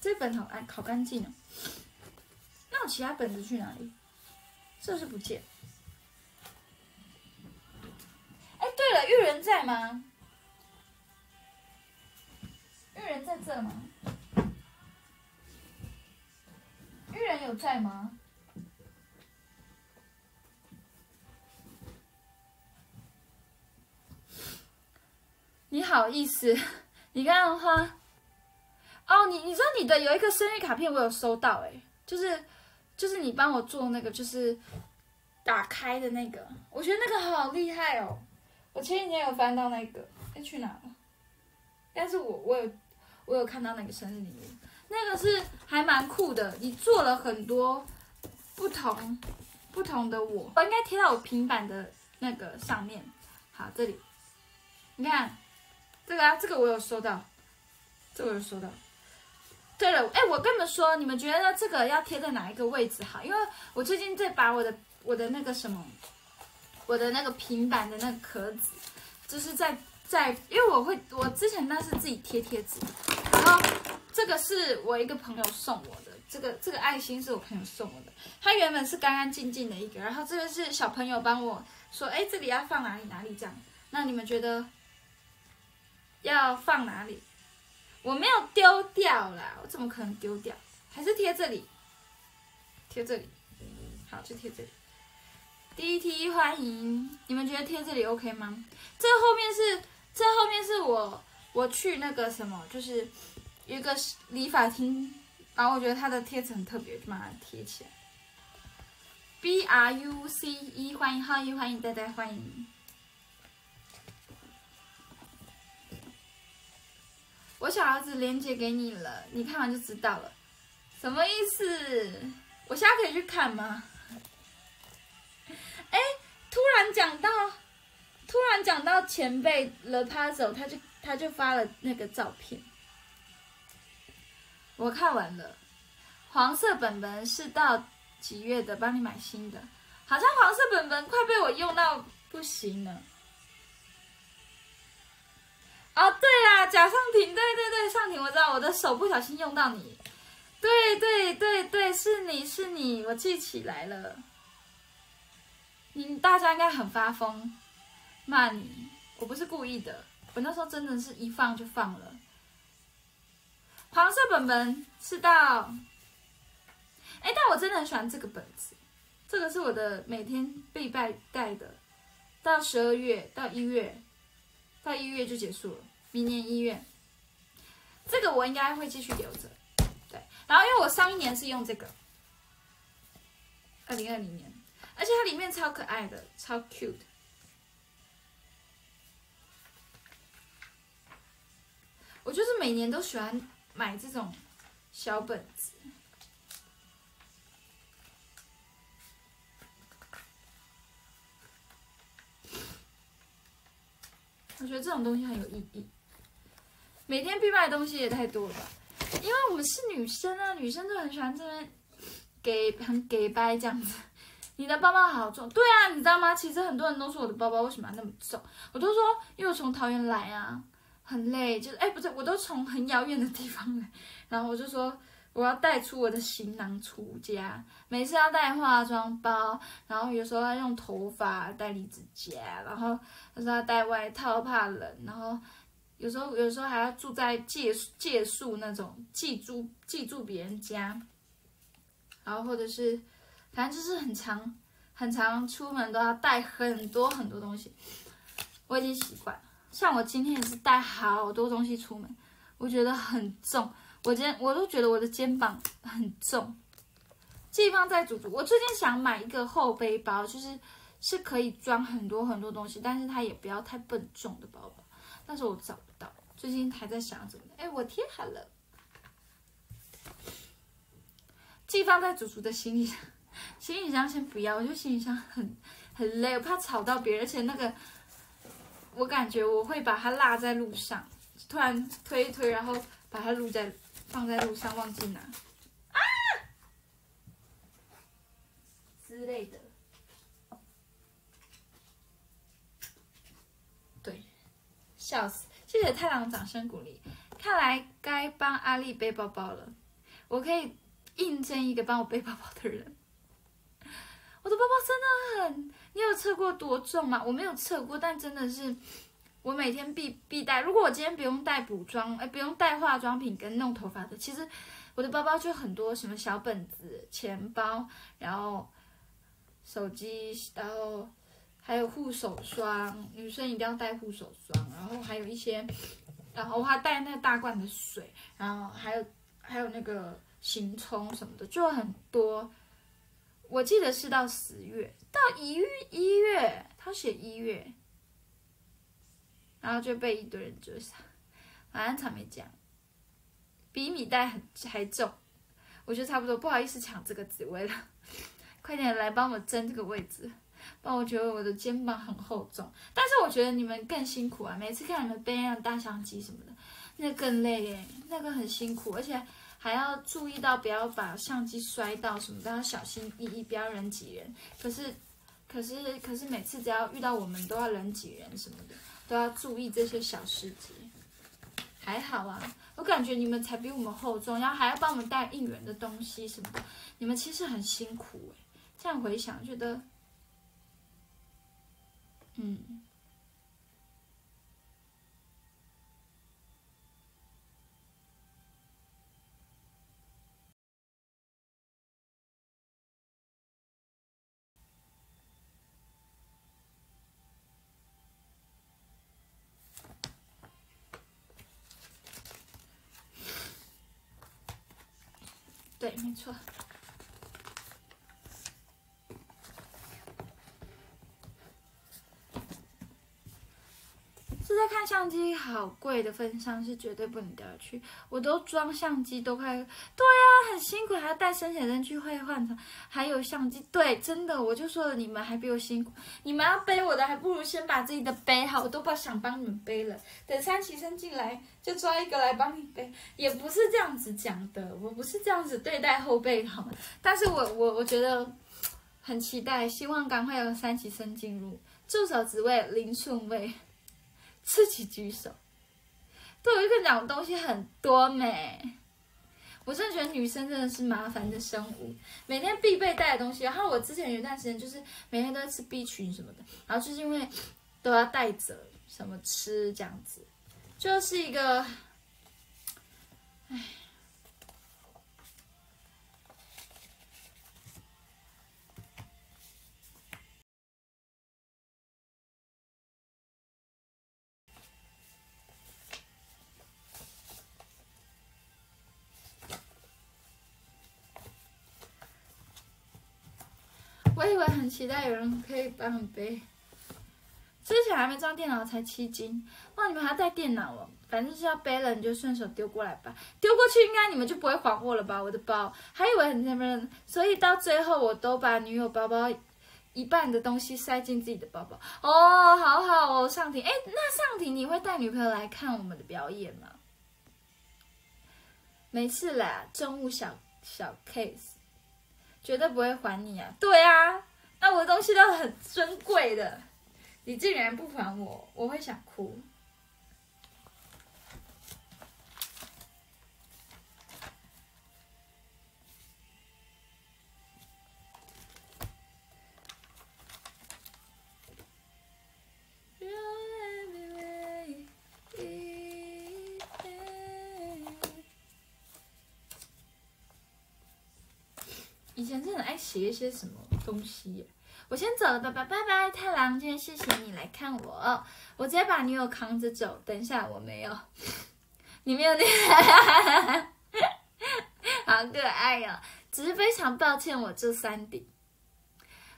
这本好干，好干净哦。那我其他本子去哪里？这是不见。哎，对了，玉人在吗？玉人在这吗？玉人有在吗？你好意思？你刚刚花哦，你你知道你的有一个生日卡片，我有收到哎，就是就是你帮我做那个，就是打开的那个，我觉得那个好厉害哦。我前几天有翻到那个，哎，去哪了？但是我我有我有看到那个生日礼物，那个是还蛮酷的。你做了很多不同不同的我，我应该贴到我平板的那个上面。好，这里你看这个啊，这个我有收到，这个我有收到。对了，哎，我跟你们说，你们觉得这个要贴在哪一个位置好？因为我最近在把我的我的那个什么。我的那个平板的那个壳子，就是在在，因为我会，我之前那是自己贴贴纸，然后这个是我一个朋友送我的，这个这个爱心是我朋友送我的，它原本是干干净净的一个，然后这个是小朋友帮我说，哎，这里要放哪里哪里这样，那你们觉得要放哪里？我没有丢掉啦，我怎么可能丢掉？还是贴这里，贴这里，好，就贴这里。D T 欢迎，你们觉得贴这里 OK 吗？这后面是，这后面是我我去那个什么，就是有一个理发厅，然后我觉得它的贴纸很特别，就把它贴起来。B R U C E 欢迎浩一，欢迎呆呆，欢迎。我小儿子连接给你了，你看完就知道了。什么意思？我现在可以去看吗？哎，突然讲到，突然讲到前辈 The Puzzle，他就他就发了那个照片，我看完了。黄色本本是到几月的？帮你买新的，好像黄色本本快被我用到不行了。哦，对啦，贾尚廷，对对对，尚廷，我知道，我的手不小心用到你，对对对对，是你是你，我记起来了。你大家应该很发疯，骂你，我不是故意的，我那时候真的是一放就放了。黄色本本是到，哎，但我真的很喜欢这个本子，这个是我的每天必拜带的，到十二月到一月，到一月就结束了，明年一月，这个我应该会继续留着，对，然后因为我上一年是用这个，二零二零年。而且它里面超可爱的，超 cute。我就是每年都喜欢买这种小本子，我觉得这种东西很有意义。每天必买的东西也太多了吧？因为我们是女生啊，女生都很喜欢这边给很给掰这样子。你的包包好重，对啊，你知道吗？其实很多人都说我的包包为什么要那么重，我都说因为我从桃园来啊，很累，就是哎，不是，我都从很遥远的地方来，然后我就说我要带出我的行囊出家，每次要带化妆包，然后有时候要用头发带离子夹，然后有时候要带外套怕冷，然后有时候有时候还要住在借借宿那种寄住寄住别人家，然后或者是。反正就是很长，很长，出门都要带很多很多东西，我已经习惯了。像我今天也是带好多东西出门，我觉得很重。我今天我都觉得我的肩膀很重。寄放在祖祖，我最近想买一个后背包，就是是可以装很多很多东西，但是它也不要太笨重的包包，但是我找不到。最近还在想怎么，哎，我贴好了。寄放在祖祖的行李箱，行李箱先不要，我觉得行李箱很很累，我怕吵到别人，而且那个我感觉我会把它落在路上，突然推一推，然后把它录在放在路上忘记拿啊之类的。对，笑死！谢谢太郎掌声鼓励，看来该帮阿丽背包包了，我可以。应征一个帮我背包包的人，我的包包真的很，你有测过多重吗？我没有测过，但真的是我每天必必带。如果我今天不用带补妆，哎，不用带化妆品跟弄头发的，其实我的包包就很多，什么小本子、钱包，然后手机，然后还有护手霜，女生一定要带护手霜，然后还有一些，然后我还带那大罐的水，然后还有还有那个。行充什么的就很多，我记得是到十月，到一月一月，他写一月，然后就被一堆人追杀，反正草莓讲，比米袋很还重，我觉得差不多，不好意思抢这个职位了，快点来帮我争这个位置，帮我觉得我的肩膀很厚重，但是我觉得你们更辛苦啊，每次看你们背那大相机什么的，那更累耶，那个很辛苦，而且。还要注意到不要把相机摔到什么，都要小心翼翼，不要人挤人。可是，可是，可是每次只要遇到我们，都要人挤人什么的，都要注意这些小细节。还好啊，我感觉你们才比我们厚重，然后还要帮我们带应援的东西什么的，你们其实很辛苦哎。这样回想，觉得，嗯。对，没错。是在看相机好贵的份上，是绝对不能掉下去。我都装相机都快，对呀，很辛苦，还要带生写真去会换成，还有相机，对，真的，我就说了，你们还比我辛苦，你们要背我的，还不如先把自己的背好，我都不想帮你们背了。等三期生进来。就抓一个来帮你背，也不是这样子讲的，我不是这样子对待后辈好吗？但是我我我觉得很期待，希望赶快有三级生进入助手职位零顺位，自己举手。对我一个讲东西很多没，我真的觉得女生真的是麻烦的生物，每天必备带的东西。然后我之前有一段时间就是每天都在吃 B 群什么的，然后就是因为都要带着什么吃这样子。就是一个，唉，我很期待有人可以帮我背。之前还没装电脑，才七斤哇！你们还要带电脑哦？反正是要背了，你就顺手丢过来吧。丢过去应该你们就不会还我了吧？我的包还以为很那边，所以到最后我都把女友包包一半的东西塞进自己的包包。哦，好好哦，上庭，哎，那上庭你会带女朋友来看我们的表演吗？没事啦，政务小小 case，绝对不会还你啊！对啊，那我的东西都很珍贵的。你竟然不还我，我会想哭。写一些什么东西。我先走了，拜拜拜拜，太郎，今天谢谢你来看我，我直接把女友扛着走。等一下，我没有，你没有那个，[laughs] 好可爱哟、只是非常抱歉，我这三顶。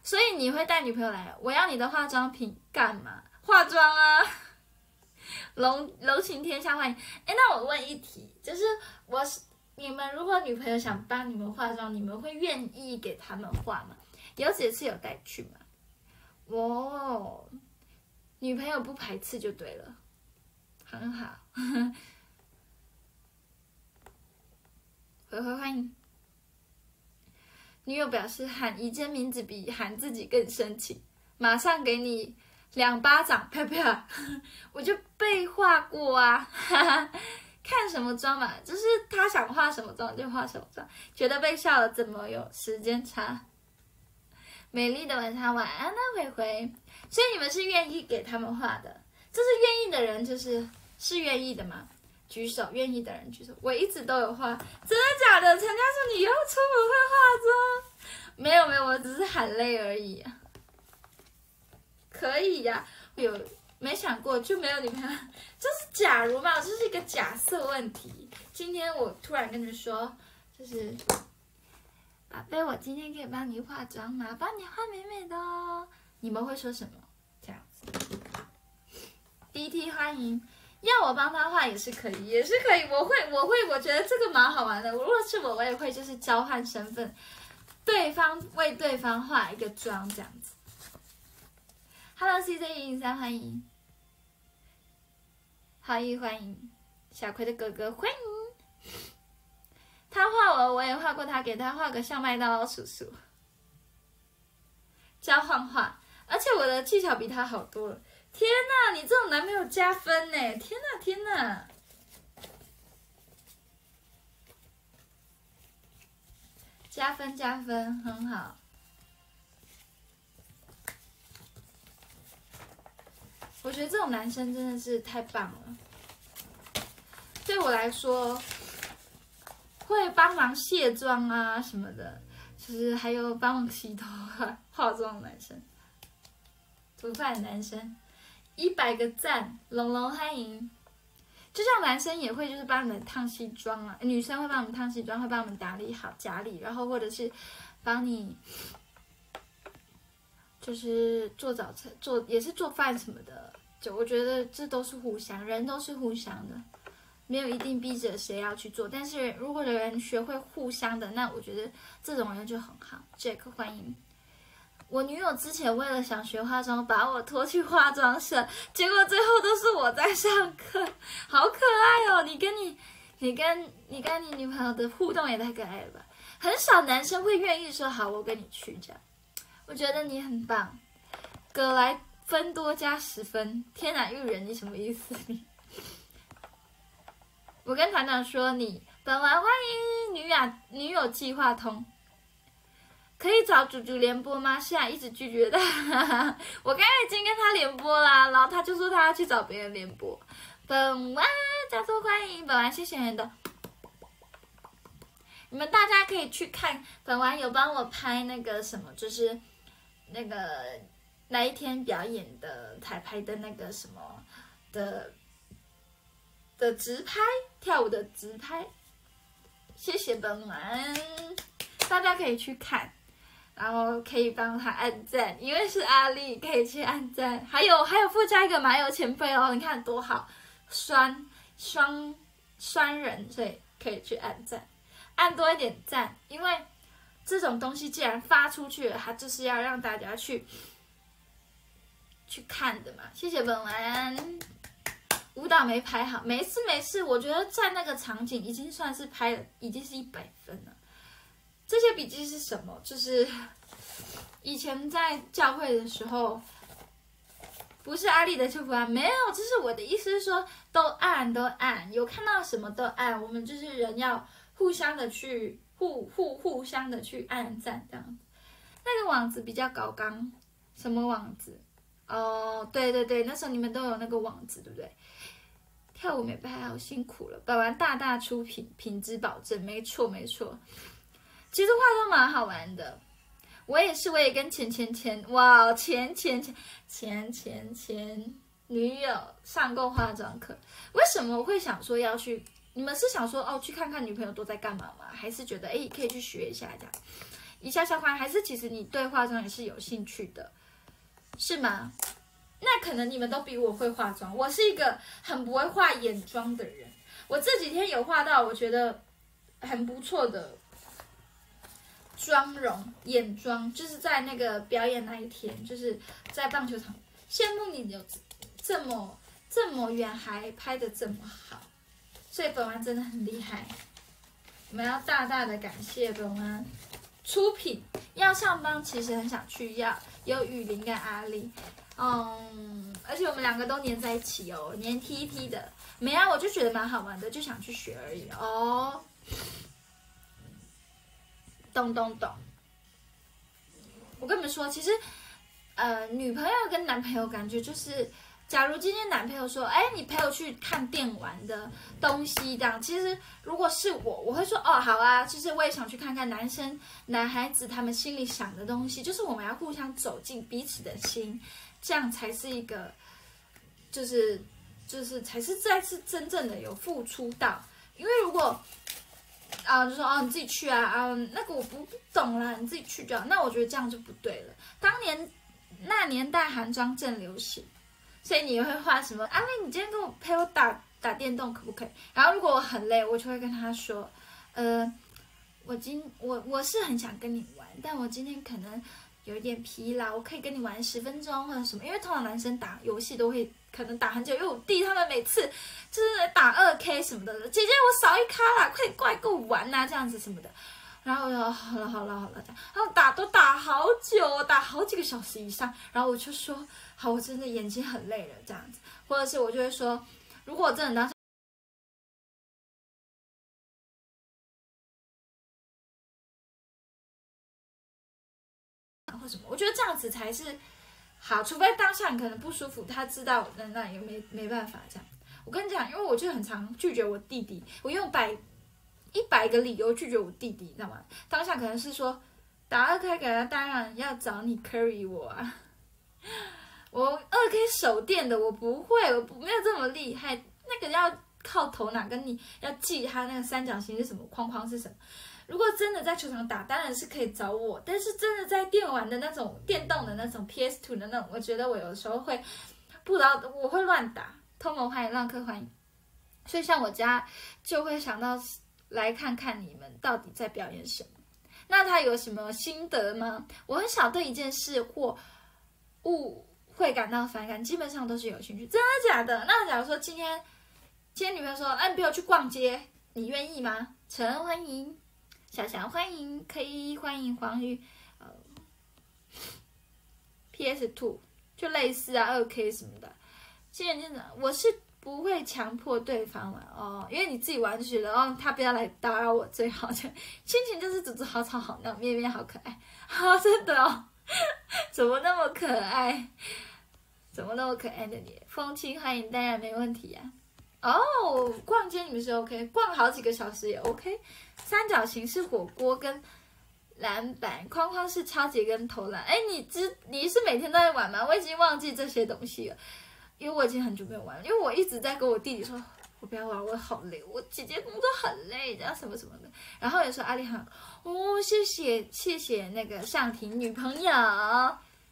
所以你会带女朋友来？我要你的化妆品干嘛？化妆啊！龙龙行天下欢迎。哎，那我问一题，就是我是你们如果女朋友想帮你们化妆，你们会愿意给他们化吗？有几次有带去吗？哦，女朋友不排斥就对了，很好。[laughs] 回回欢迎。女友表示喊一间名字比喊自己更深情，马上给你两巴掌，啪啪！[laughs] 我就被画过啊，哈哈。看什么妆嘛，就是他想化什么妆就化什么妆，觉得被笑了，怎么有时间差？美丽的晚上，晚安呢，灰灰。所以你们是愿意给他们画的，就是愿意的人，就是是愿意的吗？举手，愿意的人举手。我一直都有画，真的假的？陈家说你以后出门会化妆？没有没有，我只是喊累而已、可以呀、有没想过就没有女朋友？[laughs] 就是假如嘛，这是一个假设问题。今天我突然跟你们说，就是宝贝，我今天可以帮你化妆吗？帮你画美美的哦。你们会说什么？这样子。DT 欢迎。要我帮他画也是可以，也是可以。我会，我会，我觉得这个蛮好玩的。如果是我，我也会就是交换身份，对方为对方化一个妆这样子。Hello CJ 一零三欢迎，欢迎欢迎，小葵的哥哥欢迎。他画我，我也画过他，给他画个像麦当劳叔叔。交换画，而且我的技巧比他好多了。天呐，你这种男朋友加分呢！天呐天呐！加分加分，很好。我觉得这种男生真的是太棒了。对我来说，会帮忙卸妆啊什么的，就是还有帮忙洗头啊、化妆的男生，煮饭的男生。一百个赞，龙龙欢迎。就像男生也会就是帮你们烫西装啊，女生会帮我们烫西装，会帮我们打理好家里，然后或者是帮你就是做早餐、做也是做饭什么的。就我觉得这都是互相，人都是互相的，没有一定逼着谁要去做。但是如果有人学会互相的，那我觉得这种人就很好。Jack 欢迎。我女友之前为了想学化妆，把我拖去化妆室，结果最后都是我在上课，好可爱哦！你跟你、你跟你跟你女朋友的互动也太可爱了吧？很少男生会愿意说好，我跟你去这样。我觉得你很棒，葛莱芬多加十分，天然，玉人你什么意思？我跟团长说你本来欢迎女雅女友计划通。可以找主主联播吗？现在一直拒绝他。[laughs] 我刚才已经跟他联播啦，然后他就说他要去找别人联播。本丸加速欢迎本丸，谢谢你的。你们大家可以去看本丸有帮我拍那个什么，就是那个那一天表演的彩排的那个什么的的直拍，跳舞的直拍。谢谢本丸，大家可以去看。然后可以帮他按赞，因为是阿丽，可以去按赞。还有还有附加一个麻油前辈哦，你看多好，双双双人，所以可以去按赞，按多一点赞，因为这种东西既然发出去了，它就是要让大家去去看的嘛。谢谢本文，舞蹈没拍好，没事没事，我觉得在那个场景已经算是拍了，已经是一百分了。这些笔记是什么？就是以前在教会的时候，不是阿丽的祝福啊，没有，这是我的意思是说，都按都按，有看到什么都按，我们就是人要互相的去互互互相的去按赞这样子。那个网子比较高刚，什么网子？哦，对对对，那时候你们都有那个网子，对不对？跳舞没拍好，辛苦了，本完大大出品，品质保证，没错没错。其实化妆蛮好玩的，我也是，我也跟钱钱钱哇钱钱钱前前前女友上过化妆课。为什么我会想说要去？你们是想说哦去看看女朋友都在干嘛吗？还是觉得哎可以去学一下这样？一下下花，还是其实你对化妆也是有兴趣的，是吗？那可能你们都比我会化妆，我是一个很不会画眼妆的人。我这几天有画到，我觉得很不错的妆容眼妆，就是在那个表演那一天，就是在棒球场。羡慕你有这么这么远还拍的这么好，所以本丸真的很厉害。我们要大大的感谢本丸。出品要上班，其实很想去，要有雨林跟阿丽，嗯，而且我们两个都黏在一起哦，黏 T T 的，没啊，我就觉得蛮好玩的，就想去学而已哦。懂懂懂，我跟你们说，其实，呃，女朋友跟男朋友感觉就是。假如今天男朋友说：“哎，你陪我去看电玩的东西。”这样，其实如果是我，我会说：“哦，好啊。”其实我也想去看看男生、男孩子他们心里想的东西。就是我们要互相走进彼此的心，这样才是一个，就是就是才是再次真正的有付出到。因为如果啊，就说哦，你自己去啊啊，那个我不懂啦，你自己去就好。那我觉得这样就不对了。当年那年代韩妆正流行。所以你会画什么？阿妹，你今天跟我陪我打打电动可不可以？然后如果我很累，我就会跟他说，呃，我今我我是很想跟你玩，但我今天可能有一点疲劳，我可以跟你玩十分钟或者什么。因为通常男生打游戏都会可能打很久，因为我弟他们每次就是打二 K 什么的，姐姐我少一卡啦，快过来跟我玩呐，这样子什么的。然后我说好了好了好了，然后打都打好久，打好几个小时以上，然后我就说。好，我真的眼睛很累了，这样子，或者是我就会说，如果真的当时，或什么，我觉得这样子才是好，除非当下你可能不舒服，他知道，那那也没没办法这样。我跟你讲，因为我就很常拒绝我弟弟，我用百一百个理由拒绝我弟弟，你知道吗？当下可能是说打二开给他，当然要找你 carry 我啊。我二 K 手电的，我不会，我不没有这么厉害。那个要靠头脑，跟你要记他那个三角形是什么，框框是什么。如果真的在球场打，当然是可以找我。但是真的在电玩的那种电动的那种 PS Two 的那种，我觉得我有时候会不知道，我会乱打。偷摸欢迎，浪客欢迎。所以像我家就会想到来看看你们到底在表演什么。那他有什么心得吗？我很少对一件事或物。会感到反感，基本上都是有兴趣。真的假的？那假如说今天，今天女朋友说，哎，你陪我去逛街，你愿意吗？陈欢迎，小翔欢迎，可以欢迎黄宇，，PS Two 就类似啊，二 K 什么的。现在真的，我是不会强迫对方玩哦，因为你自己玩就觉得哦，他不要来打扰我最好。[laughs] 心情就是组织好吵好闹，咩咩好可爱，好 [laughs] 真的哦。[laughs] 怎么那么可爱？怎么那么可爱的你？风轻欢迎，当然没问题呀。哦，逛街你们是 OK，逛好几个小时也 OK。三角形是火锅跟篮板，框框是超级跟投篮。哎，你知你是每天都在玩吗？我已经忘记这些东西了，因为我已经很久没有玩了。因为我一直在跟我弟弟说。我不要玩，我好累，我姐姐工作很累，然后什么什么的。然后也说阿丽好，哦，谢谢谢谢那个尚婷女朋友，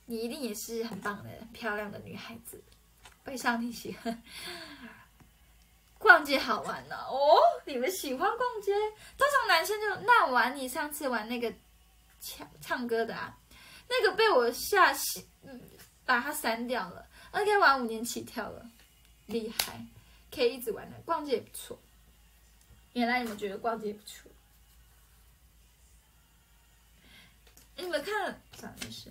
你一定也是很棒的很漂亮的女孩子，被尚婷喜欢。逛街好玩呢，哦，你们喜欢逛街？通常男生就那玩你上次玩那个唱唱歌的啊，那个被我下嗯把它删掉了，OK，玩五年起跳了，厉害。可以一直玩的，逛街也不错。原来你们觉得逛街也不错？你们看，啥意思？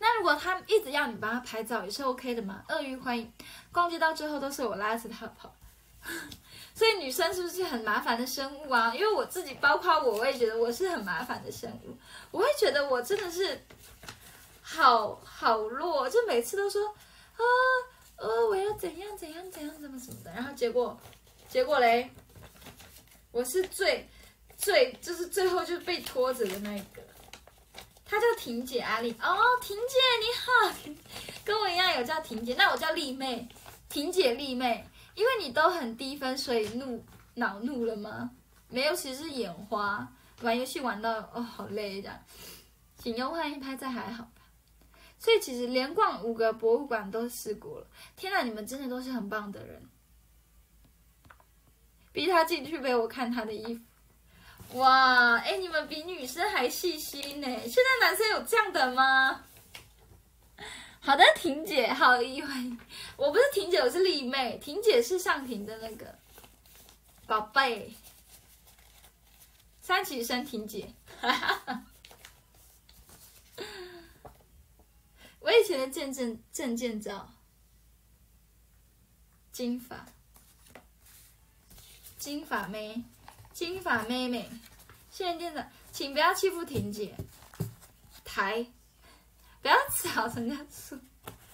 那如果他一直要你帮他拍照，也是 OK 的吗？鳄鱼欢迎，逛街到最后都是我拉着他跑，[laughs] 所以女生是不是很麻烦的生物啊？因为我自己，包括我，我也觉得我是很麻烦的生物。我会觉得我真的是好好弱，就每次都说。啊，呃，我要怎样怎样怎样怎么什么的，然后结果，结果嘞，我是最最就是最后就是被拖着的那一个。她叫婷姐阿丽哦，婷姐你好，跟我一样有叫婷姐，那我叫丽妹，婷姐丽妹，因为你都很低分，所以怒恼怒了吗？没有，其实是眼花，玩游戏玩到哦好累这样，请用换一拍再还好。所以其实连逛五个博物馆都试过了，天哪，你们真的都是很棒的人。逼他进去陪我看他的衣服。哇，哎，你们比女生还细心呢！现在男生有这样的吗？好的，婷姐，好一位。我不是婷姐，我是丽妹。婷姐是上庭的那个宝贝，三起生婷姐。我以前的见证证件照，金发，金发妹。金发妹妹，现在店长，请不要欺负婷姐。台，不要吵人家说。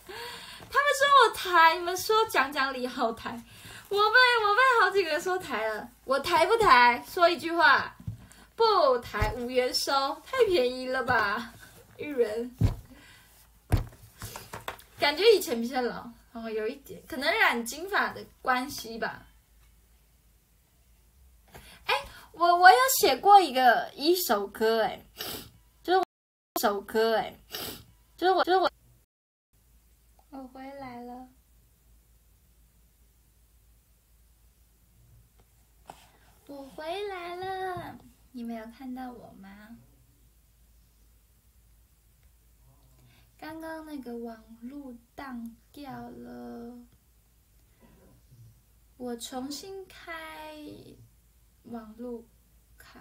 他们说我台，你们说讲讲理好台。我被我被好几个人说台了，我台不台？说一句话，不台五元收，太便宜了吧？一人，感觉以前比较老，哦，有一点，可能染金发的关系吧。哎我我有写过一个一首歌哎，就是一首歌哎，就是我就是我，我回来了，我回来了，你没有看到我吗？刚刚那个网路当掉了，我重新开。网路卡，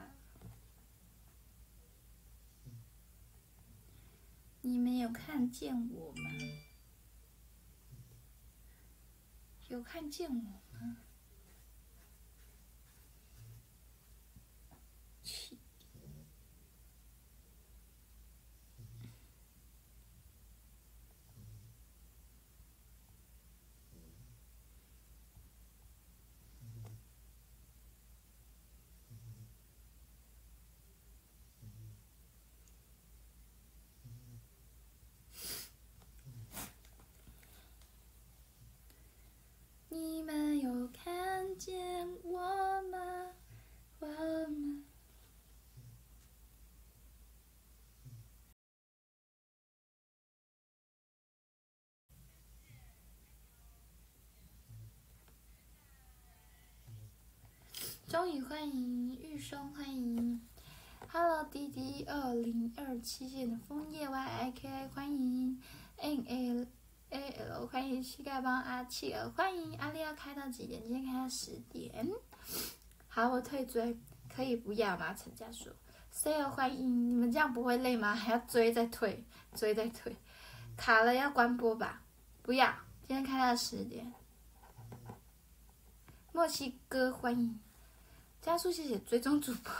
你们有看见我吗？有看见我吗们有看见我吗？我们终于欢迎玉松，欢迎 Hello 滴滴二零二七线的枫叶 Y I K I，欢迎 N L。A L 欢迎膝盖帮阿契尔，欢迎阿丽要开到几点？今天开到十点。好，我退追，可以不要吗？陈家说，C L 欢迎，你们这样不会累吗？还要追再退，追再退，卡了要关播吧？不要，今天开到十点。墨西哥欢迎，加速谢谢追踪主播。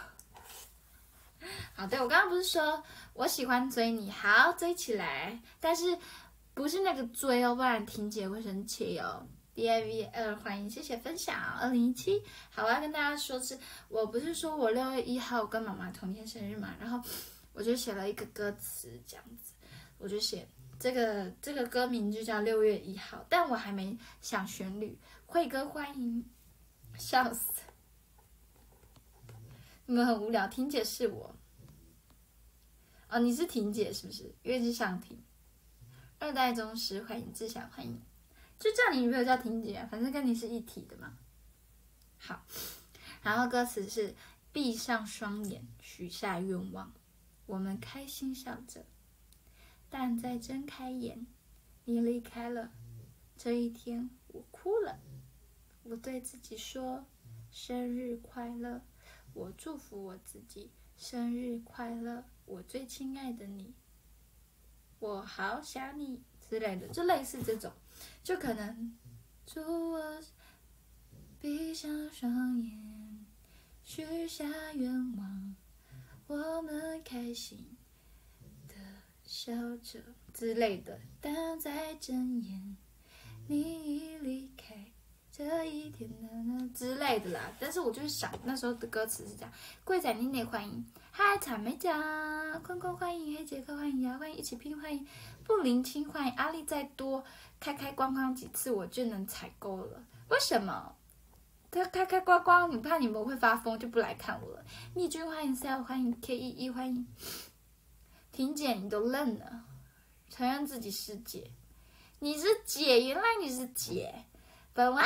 [laughs] 好，对我刚刚不是说我喜欢追你，好追起来，但是。不是那个追哦，不然婷姐会生气哦。D I V 二欢迎，谢谢分享。二零一七，好，我要跟大家说，是我不是说我六月一号跟妈妈同天生日嘛，然后我就写了一个歌词这样子，我就写这个这个歌名就叫六月一号，但我还没想旋律。慧哥欢迎，笑死，你们很无聊。婷姐是我，哦，你是婷姐是不是？因为是上婷。二代宗师，欢迎志祥，欢迎，就叫你女朋友叫婷姐，反正跟你是一体的嘛。好，然后歌词是：闭上双眼，许下愿望，我们开心笑着，但再睁开眼，你离开了。这一天，我哭了。我对自己说：生日快乐！我祝福我自己：生日快乐！我最亲爱的你。我好想你之类的，就类似这种，就可能祝我闭上双眼，许下愿望，我们开心的笑着之类的。但在睁眼，你已离开。这一天的之类的啦。但是我就是想那时候的歌词是这样：贵仔你得欢迎，嗨草莓酱，坤坤欢迎，黑杰克欢迎，呀欢迎，一起拼欢迎，不灵清欢迎，阿力再多开开光光几次我就能采购了。为什么？他开开光光，你怕你们会发疯就不来看我了。蜜君欢迎 Sel 欢迎 K E E，欢迎，婷姐你都愣了，承认自己是姐，你是姐，原来你是姐。本晚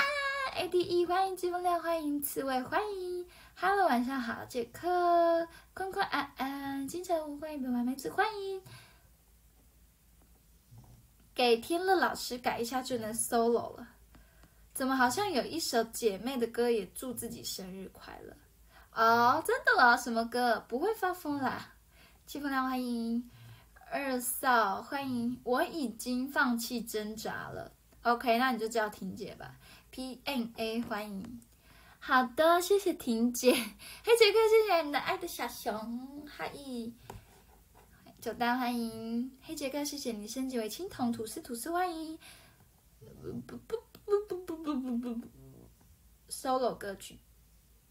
A D E 欢迎季风亮欢迎刺猬欢迎，Hello 晚上好杰克坤坤安安金城武欢迎本晚妹子欢迎，给天乐老师改一下就能 solo 了。怎么好像有一首姐妹的歌也祝自己生日快乐哦？真的啊？什么歌？不会发疯啦！季风亮欢迎。二嫂欢迎，我已经放弃挣扎了。OK，那你就叫婷姐吧。P N A 欢迎，好的，谢谢婷姐。黑杰克，谢谢你的爱的小熊，嗨。九丹欢迎黑杰克，谢谢你升级为青铜吐司吐司欢迎。不不不不不不不不不，solo 歌曲，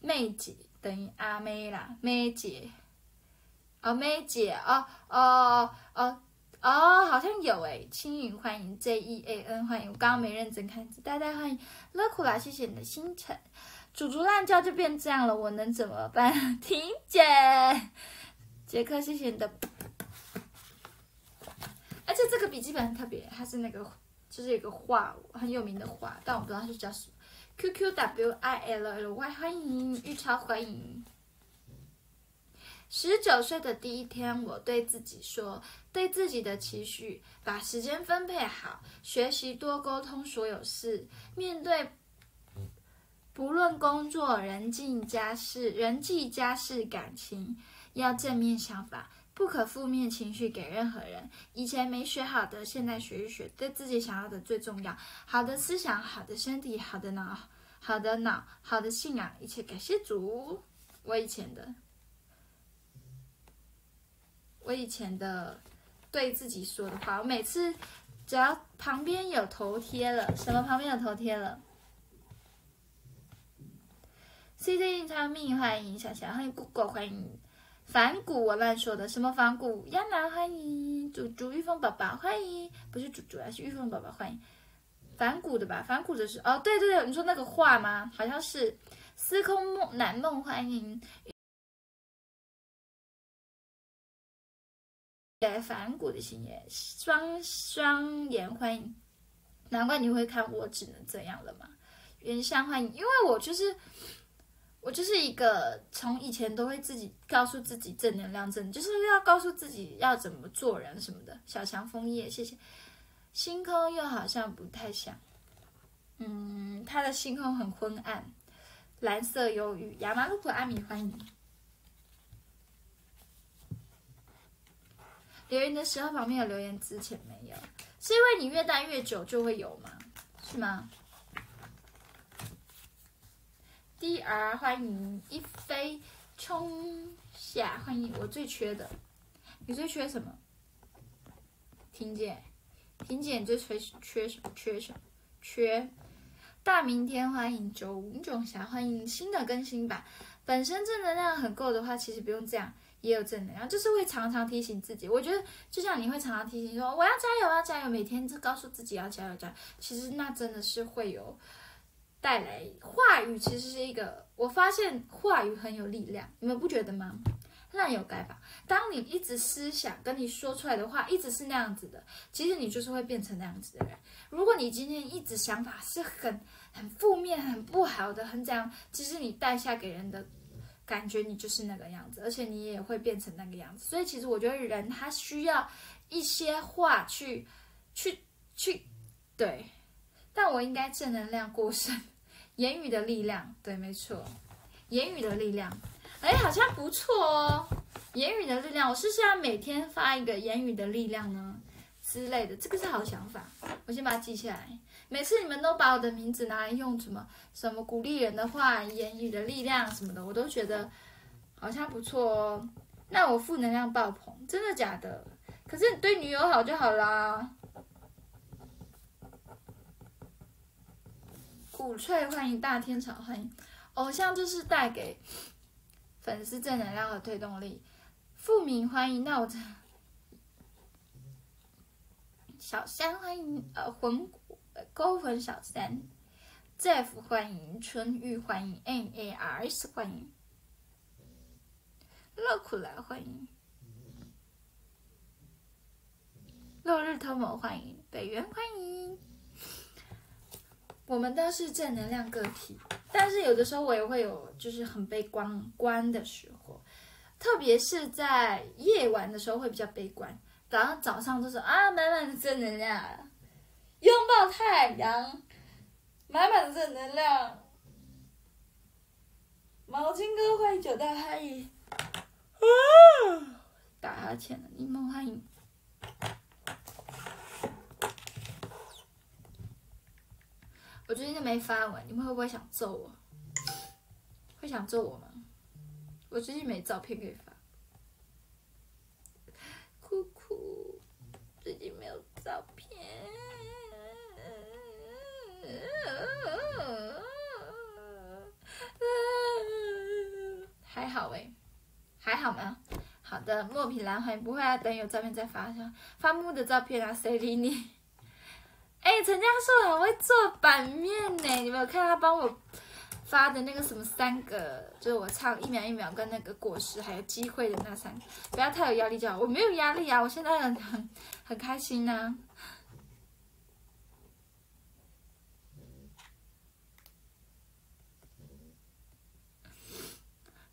妹姐等于阿妹啦，妹姐。哦，妹姐，哦哦哦哦。哦，好像有诶，青云欢迎 J E A N 欢迎，我刚刚没认真看字，呆呆欢迎乐苦啦，谢谢你的星辰，煮煮烂叫就变这样了，我能怎么办？婷姐，杰克，谢谢你的，而且这个笔记本很特别，它是那个就是一个画很有名的画，但我不知道它是叫什么，Q Q W I L L Y 欢迎玉超欢迎。十九岁的第一天，我对自己说：“对自己的期许，把时间分配好，学习多沟通所有事。面对不论工作、人际、家事、人际、家事、感情，要正面想法，不可负面情绪给任何人。以前没学好的，现在学一学。对自己想要的最重要。好的思想，好的身体，好的脑，好的脑，好的信仰，一切感谢主。我以前的。”我以前的对自己说的话，我每次只要旁边有头贴了，什么旁边有头贴了，C J 印昌命欢迎小小欢迎 Google 欢迎。反骨我乱说的什么反骨？亚楠欢迎主主玉凤宝宝欢迎。不是主主啊是玉凤宝宝欢迎。反骨的吧？反骨的是哦对对对你说那个话吗？好像是司空梦南梦欢迎。反骨的心眼，双双言欢迎，难怪你会看我只能这样了嘛。原香欢迎，因为我就是我就是一个从以前都会自己告诉自己正能量正，就是要告诉自己要怎么做人什么的。小强枫叶，谢谢。星空又好像不太像，嗯，它的星空很昏暗，蓝色忧郁。亚麻路普阿米欢迎。留言的时候旁边有留言，之前没有，是因为你越待越久就会有吗？是吗？D R 欢迎一飞冲下，欢迎我最缺的，你最缺什么？婷姐，婷姐你最缺缺什么？缺什么？缺大明天欢迎九五种侠，欢迎新的更新版。本身正能量很够的话，其实不用这样。也有正能量，就是会常常提醒自己。我觉得就像你会常常提醒说我要加油，要加油，每天就告诉自己要加油加油。其实那真的是会有带来话语，其实是一个我发现话语很有力量，你们不觉得吗？那有该吧？当你一直思想跟你说出来的话一直是那样子的，其实你就是会变成那样子的人。如果你今天一直想法是很很负面、很不好的、很这样，其实你带下给人的。感觉你就是那个样子，而且你也会变成那个样子。所以其实我觉得人他需要一些话去，去，去，对。但我应该正能量过剩，言语的力量，对，没错，言语的力量，哎，好像不错哦。言语的力量，我是不是要每天发一个言语的力量呢之类的？这个是好想法，我先把它记下来。每次你们都把我的名字拿来用什么什么鼓励人的话、言语的力量什么的，我都觉得好像不错哦。那我负能量爆棚，真的假的？可是你对女友好就好啦。鼓吹欢迎大天朝欢迎偶像就是带给粉丝正能量和推动力。富民欢迎，那我这小山欢迎，呃魂勾魂小三，Jeff 欢迎，春玉欢迎，N A R S 欢迎，乐苦来欢迎，落日偷谋欢迎，北原欢迎。我们都是正能量个体，但是有的时候我也会有就是很悲观观的时候，特别是在夜晚的时候会比较悲观，早上早上都是啊满满的正能量，拥抱太阳，满满的正能量。毛巾哥欢迎九大欢迎，啊，打哈欠了，柠檬欢迎。我最近都没发文，你们会不会想揍我？会想揍我吗？我最近没照片可以发，哭哭，最近没有照，好哎，还好吗？好的，莫皮兰欢迎，不会啊，等有照片再发，发木的照片啊，谁理你？哎，陈家树很会做版面呢，你没有看他帮我发的那个什么三个，就是我唱一秒一秒跟那个果实还有机会的那三个，不要太有压力就好。我没有压力啊，我现在很很很开心呢。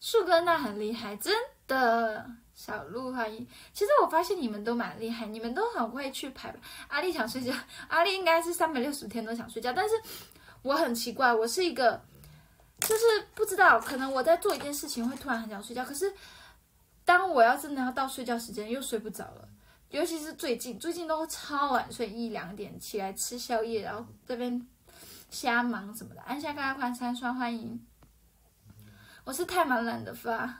树哥那很厉害，真的。小鹿欢迎，其实我发现你们都蛮厉害，你们都很会去排。阿丽想睡觉，阿丽应该是三百六十天都想睡觉，但是我很奇怪，我是一个，就是不知道，可能我在做一件事情会突然很想睡觉，可是当我要真的要到睡觉时间又睡不着了，尤其是最近，最近都超晚睡，一两点起来吃宵夜，然后这边瞎忙什么的。安夏刚刚换三双欢迎，我是太忙懒得发。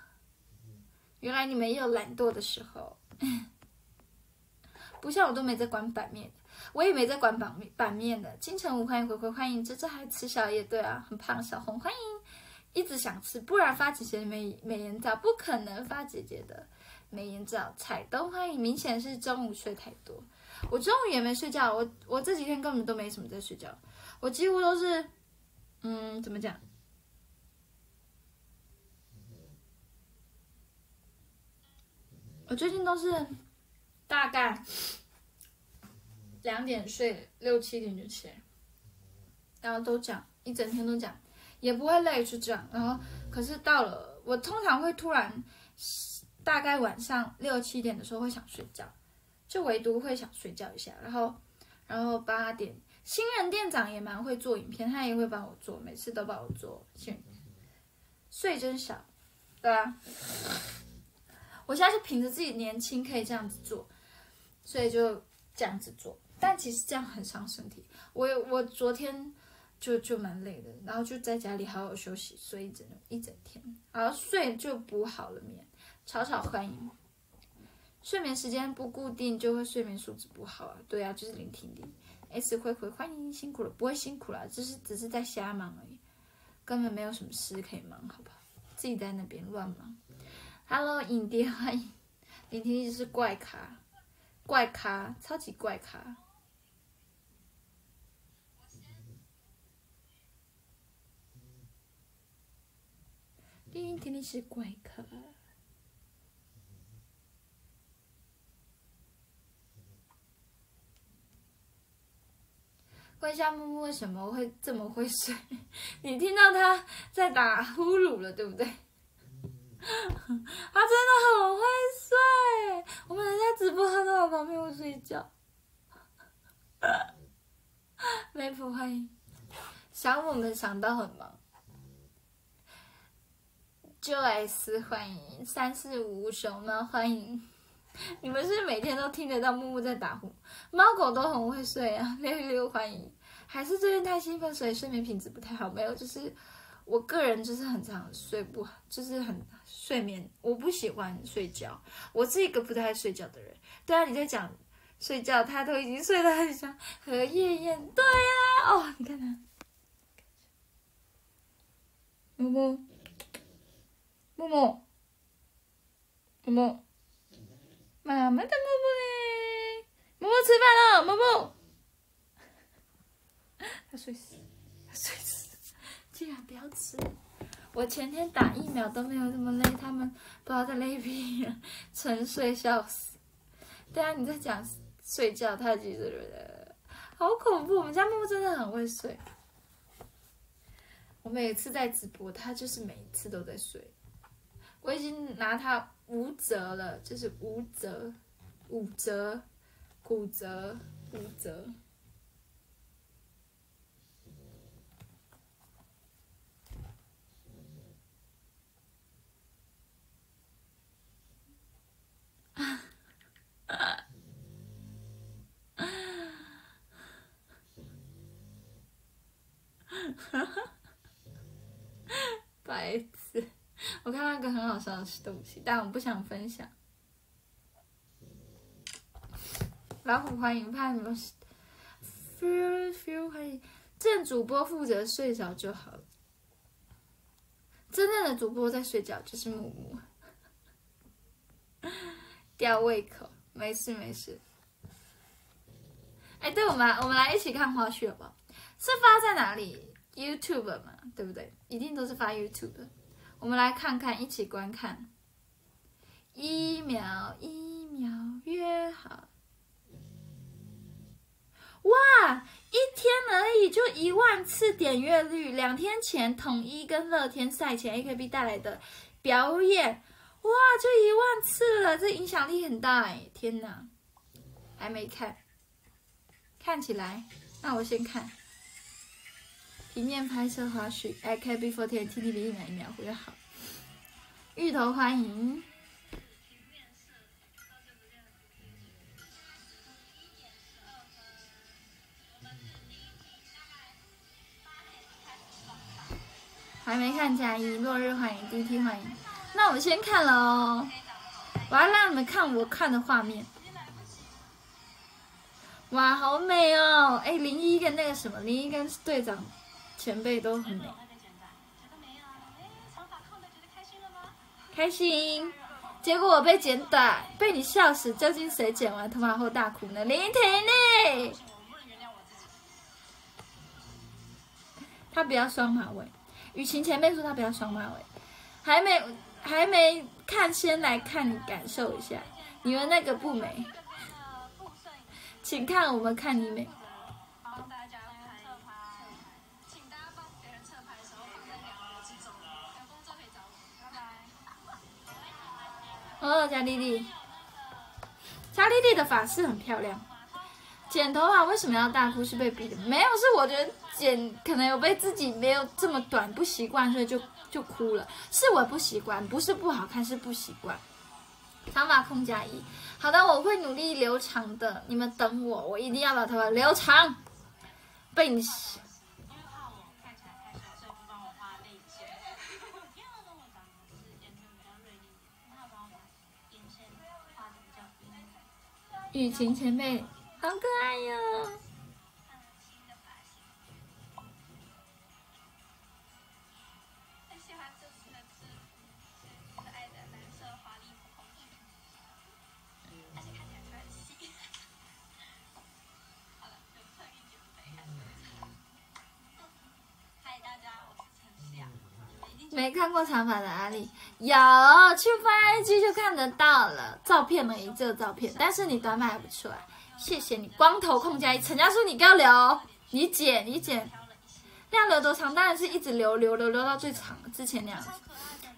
原来你们也有懒惰的时候，[laughs] 不像我都没在管版面，我也没在管版面版面的。金城武欢迎回回欢迎，这这还吃宵夜？对啊，很胖小红欢迎，一直想吃，不然发姐姐的美美颜照，不可能发姐姐的美颜照。彩灯欢迎，明显是中午睡太多，我中午也没睡觉，我我这几天根本都没什么在睡觉，我几乎都是，嗯，怎么讲？我最近都是大概两点睡，六七点就起来，然后都讲一整天都讲，也不会累，就这样。然后可是到了我通常会突然大概晚上六七点的时候会想睡觉，就唯独会想睡觉一下。然后然后八点新人店长也蛮会做影片，他也会帮我做，每次都帮我做。睡真少，对啊。我现在是凭着自己年轻可以这样子做，所以就这样子做。但其实这样很伤身体。我我昨天就就蛮累的，然后就在家里好好休息，睡一整一整天，然后睡就补好了眠。草草欢迎，睡眠时间不固定就会睡眠素质不好啊。对啊，就是聆听力。S 灰灰欢迎辛苦了，不会辛苦了，只是只是在瞎忙而已，根本没有什么事可以忙，好不好？自己在那边乱忙。Hello，影蝶欢迎，聆听力是怪咖，怪咖，超级怪咖。聆听力是怪咖。问一下木木为什么会这么会睡？[laughs] 你听到他在打呼噜了，对不对？[laughs] 他真的很会睡，我们人在直播，他都在旁边会睡觉。[laughs] 梅普欢迎，想我们想到很忙。就 S 欢迎，三四五熊猫欢迎，你们是每天都听得到木木在打呼，猫狗都很会睡啊。六六欢迎，还是最近太兴奋，所以睡眠品质不太好。没有，就是我个人就是很常睡不好，就是很。睡眠，我不喜欢睡觉，我是一个不太睡觉的人。对啊，你在讲睡觉，他都已经睡得很香。荷叶燕，对啊，哦，你看他，木木，木木，木木，妈妈的木木嘞！木木吃饭了，木木。[laughs] 他睡死，他睡死，竟然不要吃。我前天打疫苗都没有这么累，他们不知道在累屁，沉睡笑死。对啊，你在讲睡觉，他其实好恐怖。我们家木木真的很会睡。我每次在直播，他就是每次都在睡。我已经拿他无折了，就是无折、五折、骨折、五折。[laughs] 白痴！我看到一个很好笑的东西，但我不想分享。老虎欢迎，怕你们 feel feel 欢迎。正主播负责睡着就好了，真正的主播在睡觉就是木木。吊胃口，没事没事。哎，对，我们我们来一起看花絮好不好？是发在哪里？YouTube 嘛，对不对？一定都是发 YouTube。我们来看看，一起观看。一秒一秒约好。哇，一天而已就一万次点阅率，两天前统一跟乐天赛前 AKB 带来的表演。哇，就一万次了，这影响力很大哎！天哪，还没看，看起来，那我先看。平面拍摄花絮，AKB48 T T V 一秒一秒回好。芋头欢迎。还没看加一，落日欢迎，D T 欢迎。那我先看了哦，我要让你们看我看的画面。哇，好美哦！哎，零一跟那个什么，零一跟队长前辈都很美。开心，结果我被剪短，被你笑死。究竟谁剪完头发后大哭呢？林婷婷，他不要双马尾。雨晴前辈说他不要双马尾，还没。还没看，先来看你感受一下，你们那个不美，请看我们看你美。哦，佳丽丽，佳丽丽的发饰很漂亮。剪头发为什么要大哭？是被逼的？没有，是我觉得剪可能有被自己没有这么短不习惯，所以就。就哭了，是我不习惯，不是不好看，是不习惯。长发控加一，好的，我会努力留长的，你们等我，我一定要把头发留长。被你。雨晴前辈，好可爱哟。没看过长发的阿丽，有去翻 IG 就看得到了，照片而已，这个照片。但是你短发还不出来，谢谢你。光头控加一，陈家书你给我留，你剪你剪，要留多长？当然是一直留留留留到最长，之前那样子。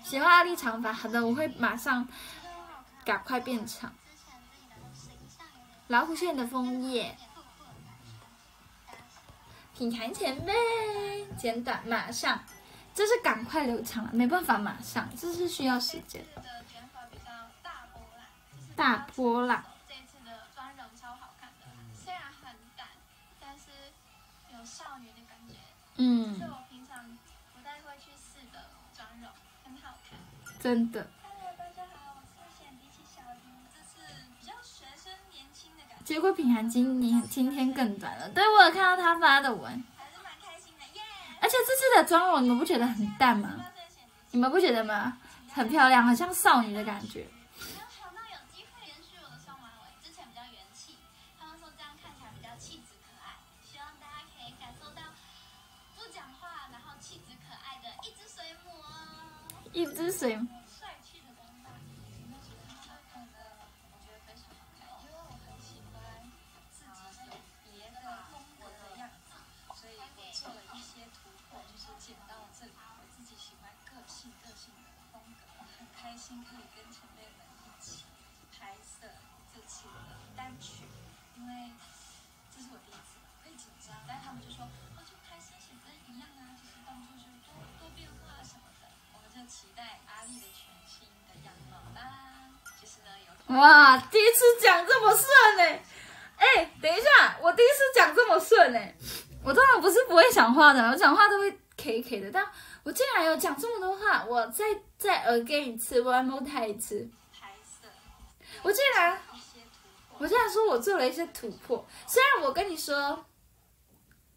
喜欢阿丽长发，好的，我会马上赶快变长。老虎线的枫叶，品涵前辈，剪短，马上。这是赶快留长了，没办法，马上，这是需要时间。大波浪。嗯。是我平常不太会去试的妆容，很好看。真的。Hello，大家好，我是显比起小鱼，这次比较学生年轻的感觉。结果品涵今年今天更短了，对我有看到他发的文。还是蛮开心的耶而且这次的妆容你们不觉得很淡吗？你们不觉得吗？很漂亮，很像少女的感觉。一只水。单曲，因为这是我第一次会紧张，但他们就说哦，就拍心写真一样啊，就是动作就多多变化什么的，期待阿丽的全新的样貌啦。其实呢，有哇，第一次讲这么顺呢、哎、等一下，我第一次讲这么顺呢、我通常不是不会讲话的，我讲话都会 K K 的，但我竟然有讲这么多话，我再再 again 一次，one more time 一次，我竟然我竟然说我做了一些突破，虽然我跟你说，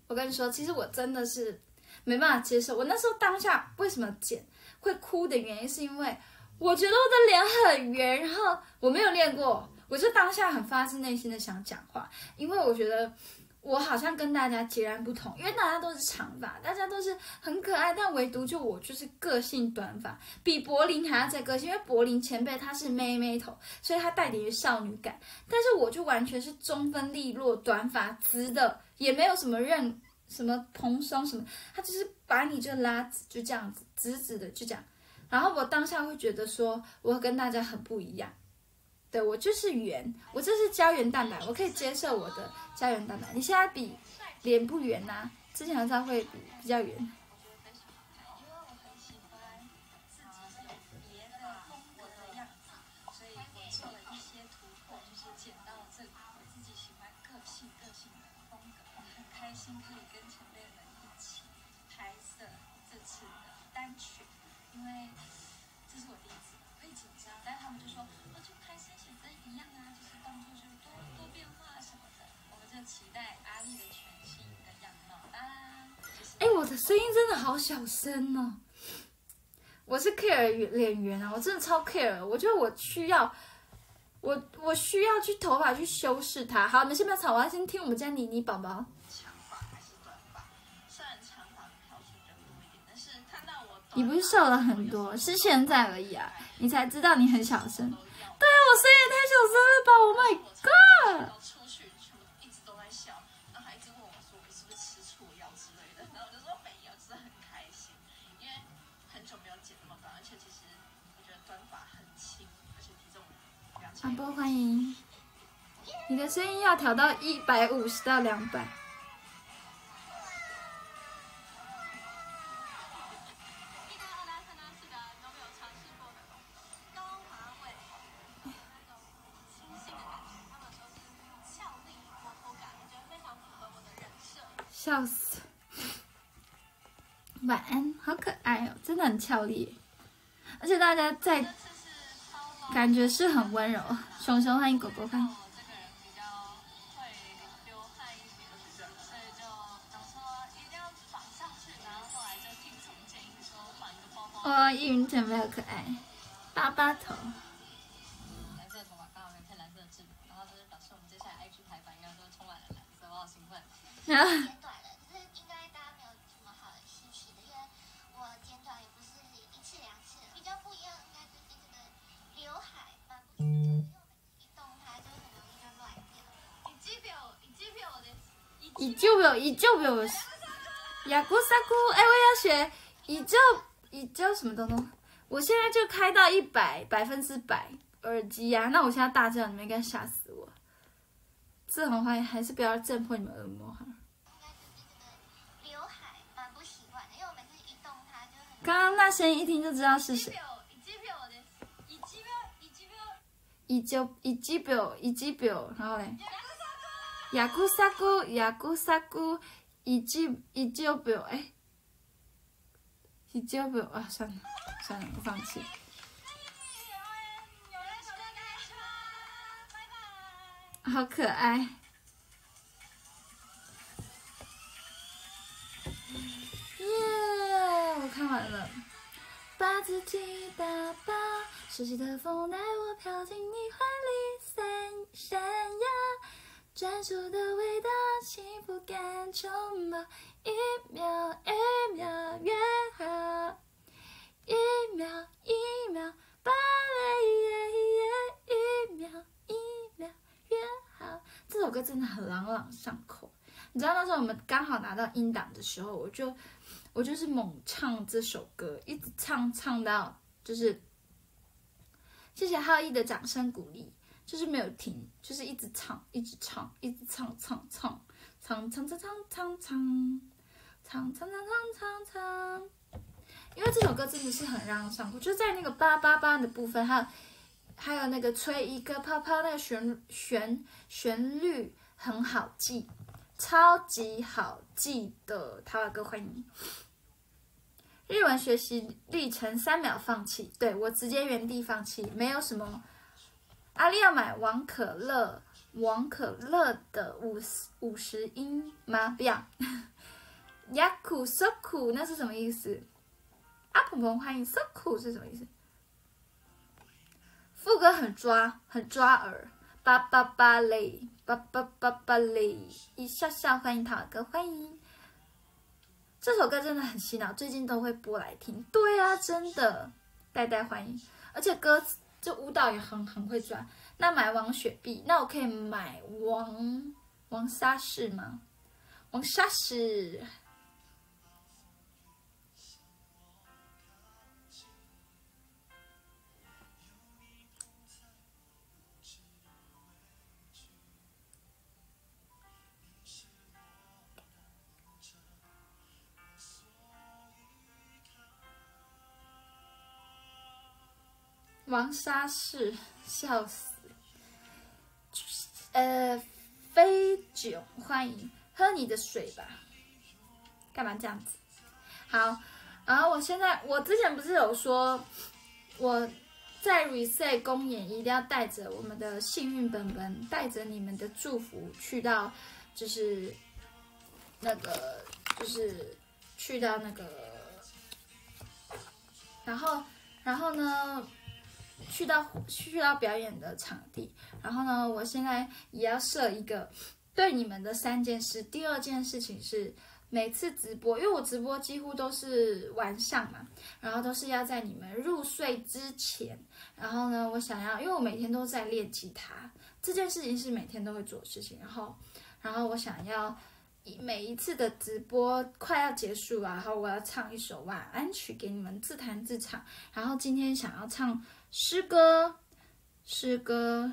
我跟你说，其实我真的是没办法接受。我那时候当下为什么剪会哭的原因，是因为我觉得我的脸很圆，然后我没有练过，我就当下很发自内心的想讲话，因为我觉得。我好像跟大家截然不同，因为大家都是长发，大家都是很可爱，但唯独就我就是个性短发，比柏林还要再个性。因为柏林前辈他是妹妹头，所以他带点少女感，但是我就完全是中分利落，短发直的，也没有什么任什么蓬松什么，他就是把你就拉直，就这样子直直的就这样。然后我当下会觉得说，我跟大家很不一样。对我就是圆，我这是胶原蛋白，我可以接受我的胶原蛋白。你现在比脸不圆呐、之前好像会比比较圆。哎，我的声音真的好小声哦。我是 care 脸圆啊，我真的超 care。我觉得我需要，我我需要去头发去修饰它。好，你们先不要吵，我要先听我们家妮妮宝宝。长发还是短发？虽然长发的票数比较多一点，但是看到我你不是瘦了很多，是现在而已啊，你才知道你很小声。对啊，我声音也太小声了吧！Oh my god！欢迎，你的声音要调到一百五十到两百。一到二来参加试表，有没有尝试过的高马尾那种清新的感觉？他们说是俏丽活泼感，我觉得非常符合我的人设。笑死！晚安，好可爱哦，真的很俏丽，而且大家在感觉是很温柔。熊熊欢迎狗狗欢迎，我这个人比流汗一点，所以就一定要绑上去，然就听从建议说绑一个包包。哇，易云真没有可爱，巴巴头。蓝色的头发刚好配蓝色的制服，然后就是表示我们接下来 IG 排版应该都充满了蓝色，我好兴奋。一动它就很容易就乱掉。一秒，一秒的，以就有以就有雅姑萨姑，哎，我要学以就以就什么东东？我现在就开到一百百分之百耳机呀、那我现在大叫，你们应该吓死我。志宏欢迎，还是不要震破你们耳膜哈。刚刚那声音一听就知道是谁。以就以基表以基表，然后嘞，雅姑萨姑雅姑萨姑以基以就表，哎，以就表啊，算了算了，我放弃。好可爱。耶！我看完了，把自己打包，熟悉的风带我飘进你怀里，闪闪耀，专属的味道，幸福感充满，一秒一秒约好，一秒一秒芭蕾，一秒一秒约好。这首歌真的很朗朗上口。你知道那时候我们刚好拿到音档的时候，我就我就是猛唱这首歌，一直唱唱到就是，谢谢浩毅的掌声鼓励，就是没有停，就是一直唱，一直唱，一直唱唱唱唱唱唱唱唱唱唱唱唱唱唱，因为这首歌真的是很让人上头，就在那个八八八的部分，还有还有那个吹一个泡泡那个旋旋旋律很好记。超级好记的，塔瓦哥欢迎你。日文学习历程三秒放弃，对我直接原地放弃，没有什么。阿丽要买王可乐，王可乐的五十五十音吗？不要。雅苦 so 苦，那是什么意思？阿鹏鹏欢迎 so 苦是什么意思？副歌很抓，很抓耳。巴巴巴嘞，巴巴巴巴嘞，一下下，欢迎涛哥，欢迎。这首歌真的很洗脑，最近都会播来听。对啊，真的，代代欢迎。而且歌这舞蹈也很很会转。那买王雪碧，那我可以买王王沙士吗？王沙士。王沙士，笑死。呃，飞酒，欢迎喝你的水吧。干嘛这样子？好，然后我现在，我之前不是有说，我在 reset 公演一定要带着我们的幸运本本，带着你们的祝福去到，就是那个，就是去到那个，然后，然后呢？去到去到表演的场地，然后呢，我现在也要设一个对你们的三件事。第二件事情是每次直播，因为我直播几乎都是晚上嘛，然后都是要在你们入睡之前。然后呢，我想要，因为我每天都在练吉他，这件事情是每天都会做的事情。然后，然后我想要每一次的直播快要结束啊，然后我要唱一首晚安曲给你们自弹自唱。然后今天想要唱。诗歌，诗歌，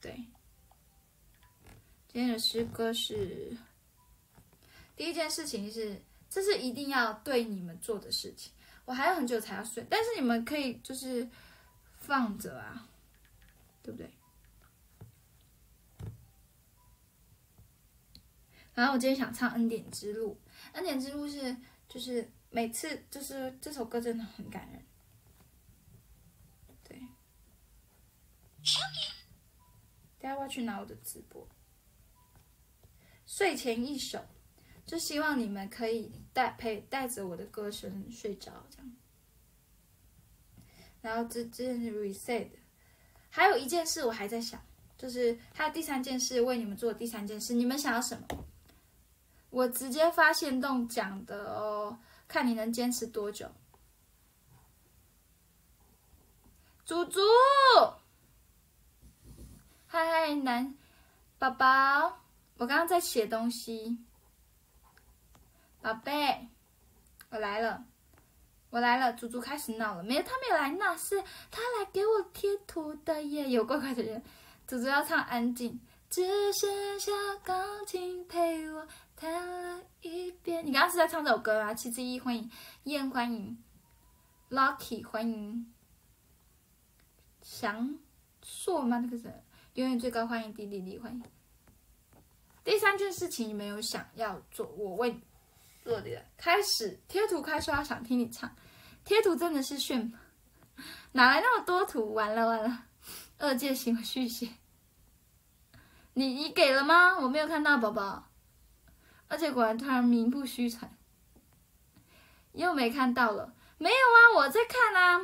对，今天的诗歌是第一件事情是，这是一定要对你们做的事情。我还有很久才要睡，但是你们可以就是放着啊，对不对？然后我今天想唱《恩典之路》，《恩典之路》是就是每次就是这首歌真的很感人。等下我要去拿我的直播。睡前一首，就希望你们可以带陪带着我的歌声睡着，这样。然后这这是 reset，还有一件事我还在想，就是还有第三件事为你们做第三件事，你们想要什么？我直接发现动讲的哦，看你能坚持多久。猪猪。嗨嗨，男宝宝，我刚刚在写东西。宝贝，我来了，我来了。猪猪开始闹了，没有，他没有来闹，是他来给我贴图的耶。有怪怪的人，猪猪要唱安静，只剩下钢琴陪我弹了一遍。你刚刚是在唱这首歌啊？七之一欢迎，燕欢迎，Lucky 欢迎，祥硕吗？那个人。永远最高欢迎，滴滴滴欢迎。第三件事情，你没有想要做？我问做的开始贴图开刷，想听你唱。贴图真的是炫，哪来那么多图？完了完了，二阶行续写。你你给了吗？我没有看到宝宝。而且果然突然名不虚传，又没看到了。没有啊，我在看啊。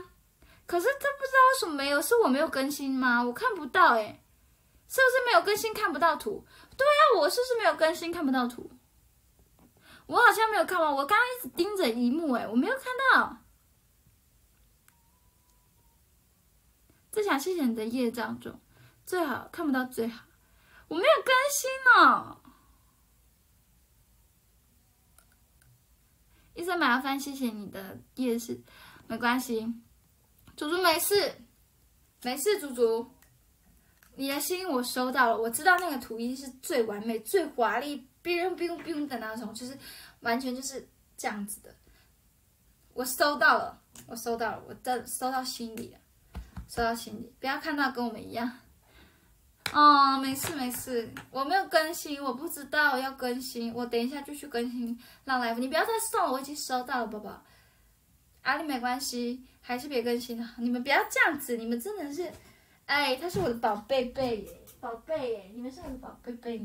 可是这不知道为什么没有，是我没有更新吗？我看不到哎、是不是没有更新看不到图？对啊，我是不是没有更新看不到图？我好像没有看完，我刚刚一直盯着荧幕哎、我没有看到。这想谢谢你的业障中，最好看不到最好，我没有更新哦。医生麻烦谢谢你的夜视，没关系，祖祖没事，没事，祖祖，你的心我收到了，我知道那个图一定是最完美、最华丽、biu biu biu 的那种，就是完全就是这样子的。我收到了，我收到了，我的收到心里了，收到心里，不要看到跟我们一样。哦，没事没事，我没有更新，我不知道要更新，我等一下就去更新让来福，你不要再送了，我已经收到了，宝宝。阿丽没关系，还是别更新了，你们不要这样子，你们真的是，哎，他是我的宝贝贝，宝贝耶，你们是我的宝贝贝，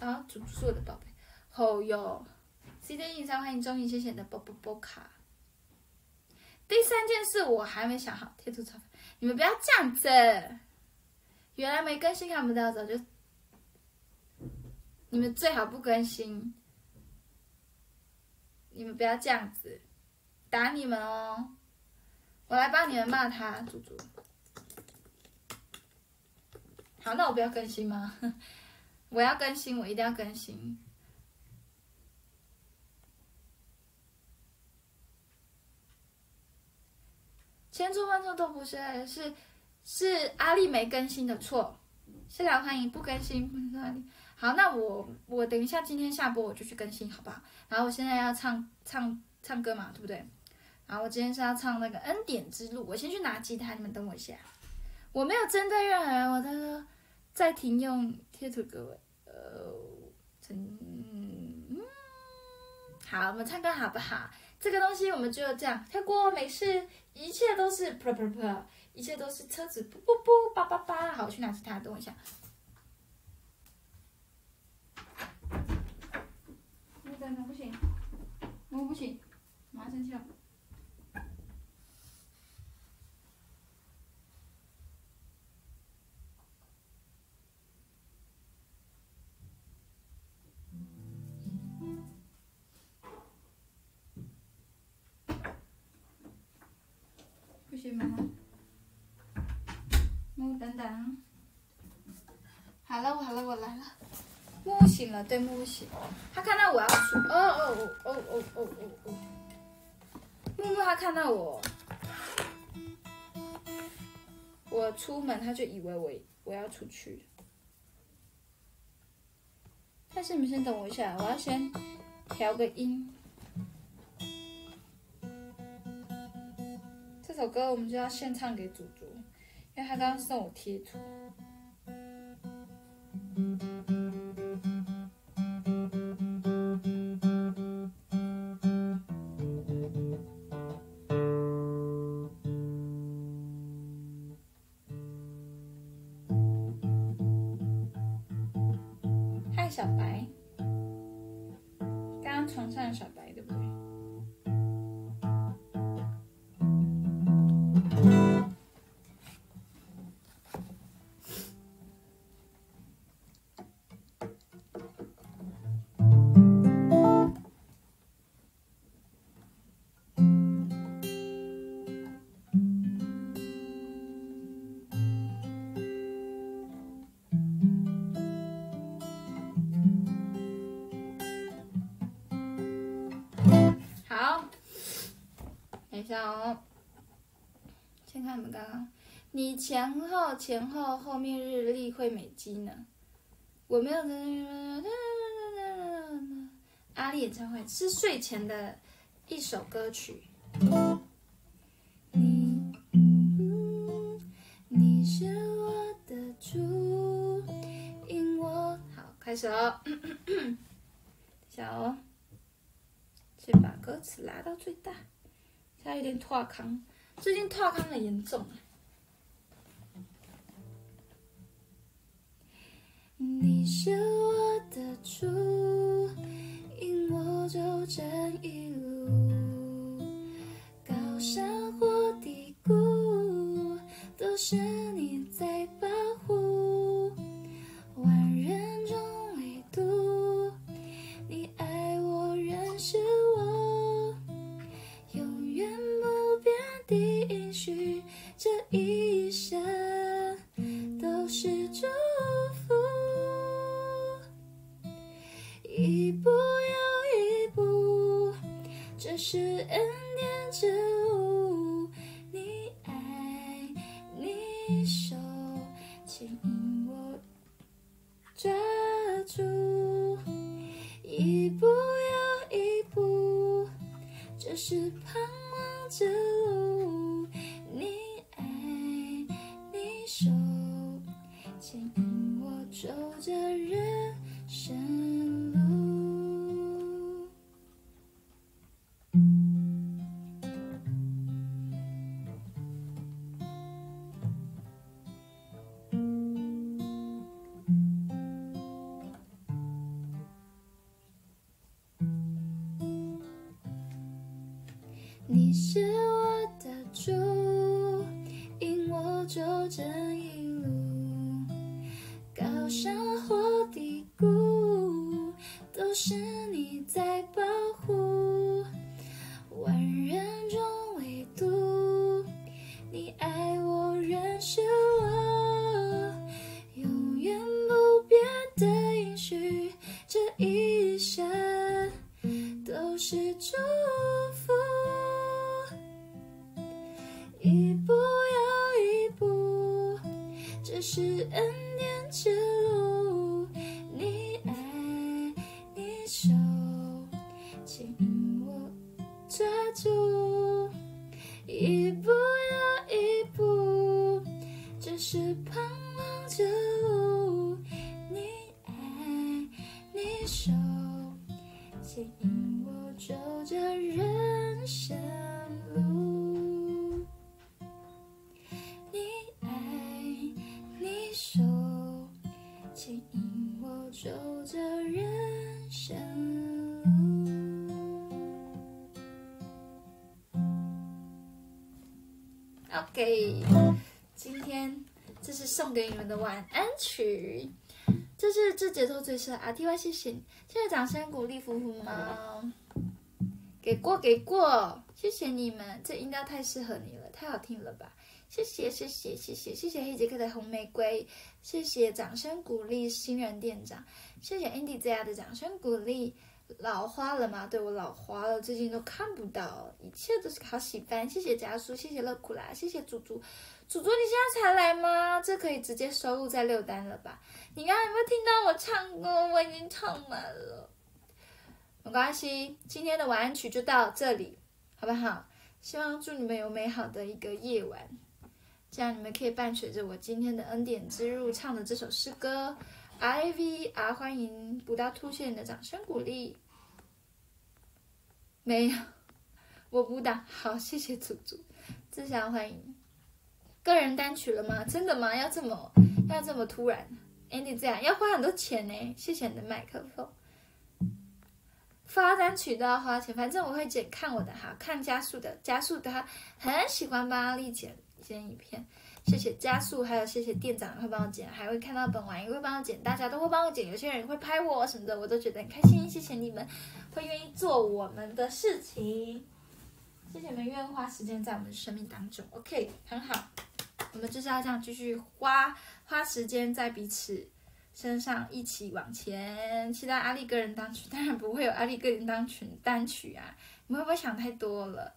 啊，主是我的宝贝，好哟，CJ 印象欢迎终于谢谢你的波波波卡。第三件事我还没想好，贴图超你们不要这样子。原来没更新看不到，早就你们最好不更新，你们不要这样子，打你们哦！我来帮你们骂他，猪猪。好，那我不要更新吗？[laughs] 我要更新，我一定要更新。千错万错都不是，是是阿丽没更新的错。谢谢欢迎不更新，不是阿丽。好，那我我等一下今天下播我就去更新，好不好？然后我现在要唱唱唱歌嘛，对不对？然后我今天是要唱那个《恩典之路》，我先去拿吉他，你们等我一下。我没有针对任何人，我在说在停用贴图各位。呃，真嗯，好，我们唱歌好不好？这个东西我们就这样跳过，没事，一切都是噗噗噗，一切都是车子噗噗噗叭叭叭。好，我去拿吉他，等我一下。那等等不行，我不行，马上生气了。吗？木等等。好了，我好了，我来了。木醒了，对，木木醒。他看到我要出，哦哦哦哦哦哦哦哦。木木他看到我，我出门他就以为我我要出去。但是你们先等我一下，我要先调个音。首歌我们就要献唱给祖祖，因为他刚刚送我贴图。嗨，小白，下哦。先看你们刚刚，你前后前后后面日历会美肌呢？我没有。阿丽演唱会是睡前的一首歌曲。你，你是我的主，因我。好，开始哦。[coughs] 等下哦。先把歌词拉到最大，现在有点拓康，最近拓康很严重。你始终给。今天这是送给你们的晚安曲，这是这节奏最适合阿 T Y，谢谢你，谢谢掌声鼓励，呼呼猫，给过给过，谢谢你们，这音调太适合你了，太好听了吧。谢谢谢谢谢谢谢谢黑杰克的红玫瑰，谢谢掌声鼓励新人店长，谢谢 Andy 家的掌声鼓励。老花了嘛？对我老花了，最近都看不到，一切都是好喜欢。谢谢家叔，谢谢乐苦啦，谢谢猪猪，猪猪你现在才来吗？这可以直接收录在六单了吧？你刚刚有没有听到我唱歌？我已经唱满了，没关系，今天的晚安曲就到这里，好不好？希望祝你们有美好的一个夜晚。这样你们可以伴随着我今天的恩典之路唱的这首诗歌，I V R 欢迎不到凸显的掌声鼓励。没有，[laughs] 我不打。好，谢谢祖祖，自相欢迎。个人单曲了吗？真的吗？要这么要这么突然？Andy 这样要花很多钱呢。谢谢你的麦克风。发单曲都要花钱，反正我会剪看我的哈，看加速的，加速的他很喜欢帮阿丽剪剪影片，谢谢加速，还有谢谢店长会帮我剪，还会看到本玩也会帮我剪，大家都会帮我剪，有些人会拍我什么的，我都觉得很开心，谢谢你们会愿意做我们的事情，谢谢你们愿意花时间在我们的生命当中，OK，很好，我们就是要这样继续花花时间在彼此。身上一起往前，期待阿丽个人单曲，当然不会有阿丽个人单曲单曲啊！你们会不会想太多了？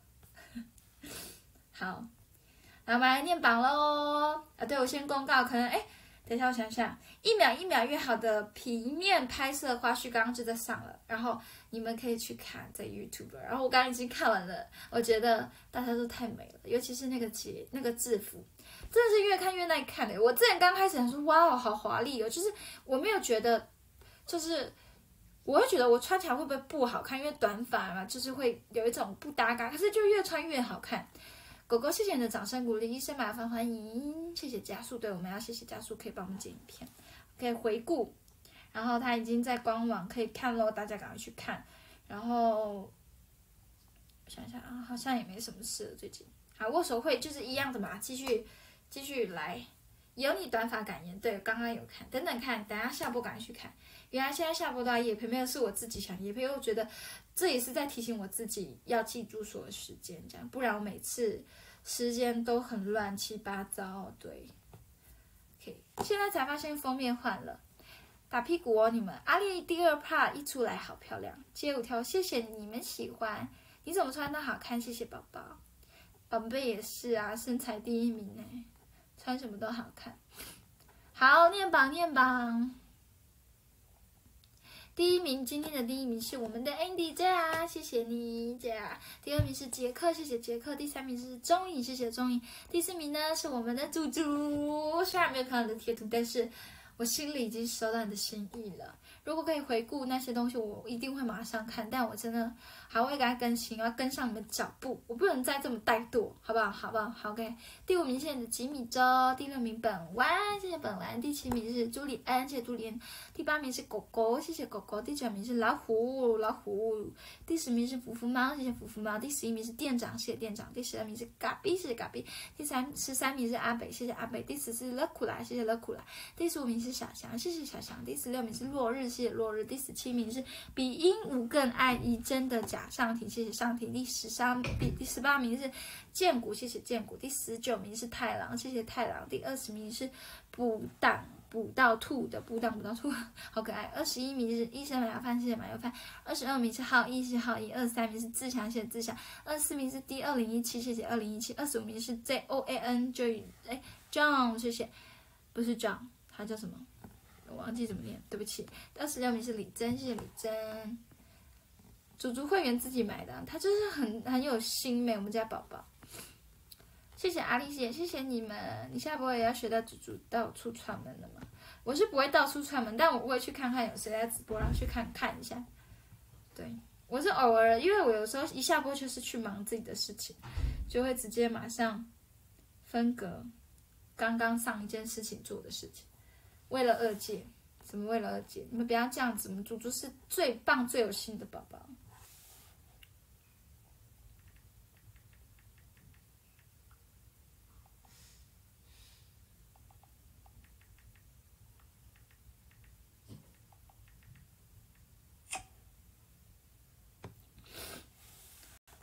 [laughs] 好，那我们来念榜喽！啊，对，我先公告，可能哎，等一下我想想，一秒一秒越好的平面拍摄花絮刚刚就在上了，然后你们可以去看在 YouTube，然后我刚刚已经看完了，我觉得大家都太美了，尤其是那个节那个制服。真的是越看越耐看的。我之前刚开始想说，哇哦，好华丽哦，就是我没有觉得，就是我会觉得我穿起来会不会不好看，因为短发嘛，就是会有一种不搭嘎。可是就越穿越好看。狗狗，谢谢你的掌声鼓励，医生麻烦欢迎，谢谢加速，对，我们要谢谢加速，可以帮我们剪影片，可以回顾，然后他已经在官网可以看喽，大家赶快去看。然后想想啊，好像也没什么事了，最近。好，握手会就是一样的嘛，继续。继续来，有你短发感言，对，刚刚有看，等等看，等下下播赶快去看。原来现在下播都要夜陪，没有是我自己想夜陪，我觉得这也是在提醒我自己要记住所有时间，这样，不然我每次时间都很乱七八糟。对，OK，现在才发现封面换了，打屁股哦你们！阿丽第二 part 一出来好漂亮，街舞跳，谢谢你们喜欢，你怎么穿都好看，谢谢宝宝，宝贝也是啊，身材第一名呢，穿什么都好看。好，念榜念榜。第一名，今天的第一名是我们的 Andy 姐啊，谢谢你姐啊。第二名是杰克，谢谢杰克。第三名是钟颖，谢谢钟颖。第四名呢是我们的猪猪，虽然没有看到你的贴图，但是我心里已经收到你的心意了。如果可以回顾那些东西，我一定会马上看，但我真的。还会给他更新，要跟上你们脚步，我不能再这么怠惰，好不好？好不好？好，OK。第五名现在的吉米周，第六名本湾，谢谢本湾。第七名是朱莉安，谢谢朱莉安。第八名是狗狗，谢谢狗狗。第九名是老虎，老虎。第十名是福福猫，谢谢福福猫。第十一名是店长，谢谢店长。第十二名是嘎比，谢谢嘎比。第三十三名是阿北，谢谢阿北。第十是乐苦啦，谢谢乐苦啦。第十五名是小翔，谢谢小翔。第十六名是落日，谢谢落日。第十七名是比鹦鹉更爱一真的假。上庭，谢谢上庭。第十三、第第十八名是剑骨，谢谢剑骨。第十九名是太郎，谢谢太郎。第二十名是补档补到吐的补档补到吐，[laughs] 好可爱。二十一名是医生麻油饭，谢谢麻油饭。二十二名是浩一，谢谢浩一。二十三名是自强，谢谢自强。二十四名是 D 二零一七，谢谢二零一七。二十五名是 J O A N J 哎 John，谢谢，不是 John，他叫什么？我忘记怎么念，对不起。二十六名是李真，谢谢李真。祖祖会员自己买的，他就是很很有心美，我们家宝宝。谢谢阿丽姐，谢谢你们。你下播也要学到祖祖到处串门的吗？我是不会到处串门，但我会去看看有谁在直播，然后去看看一下。对我是偶尔，因为我有时候一下播就是去忙自己的事情，就会直接马上分隔刚刚上一件事情做的事情。为了二姐，怎么为了二姐？你们不要这样子，我们祖祖是最棒、最有心的宝宝。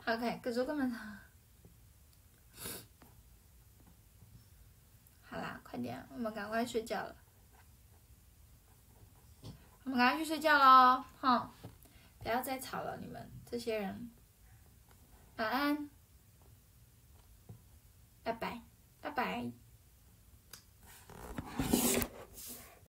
OK，跟住今日好啦，快点，我们赶快睡觉了。我们赶快去睡觉喽，哼，不要再吵了，你们这些人。晚安，拜拜，拜拜。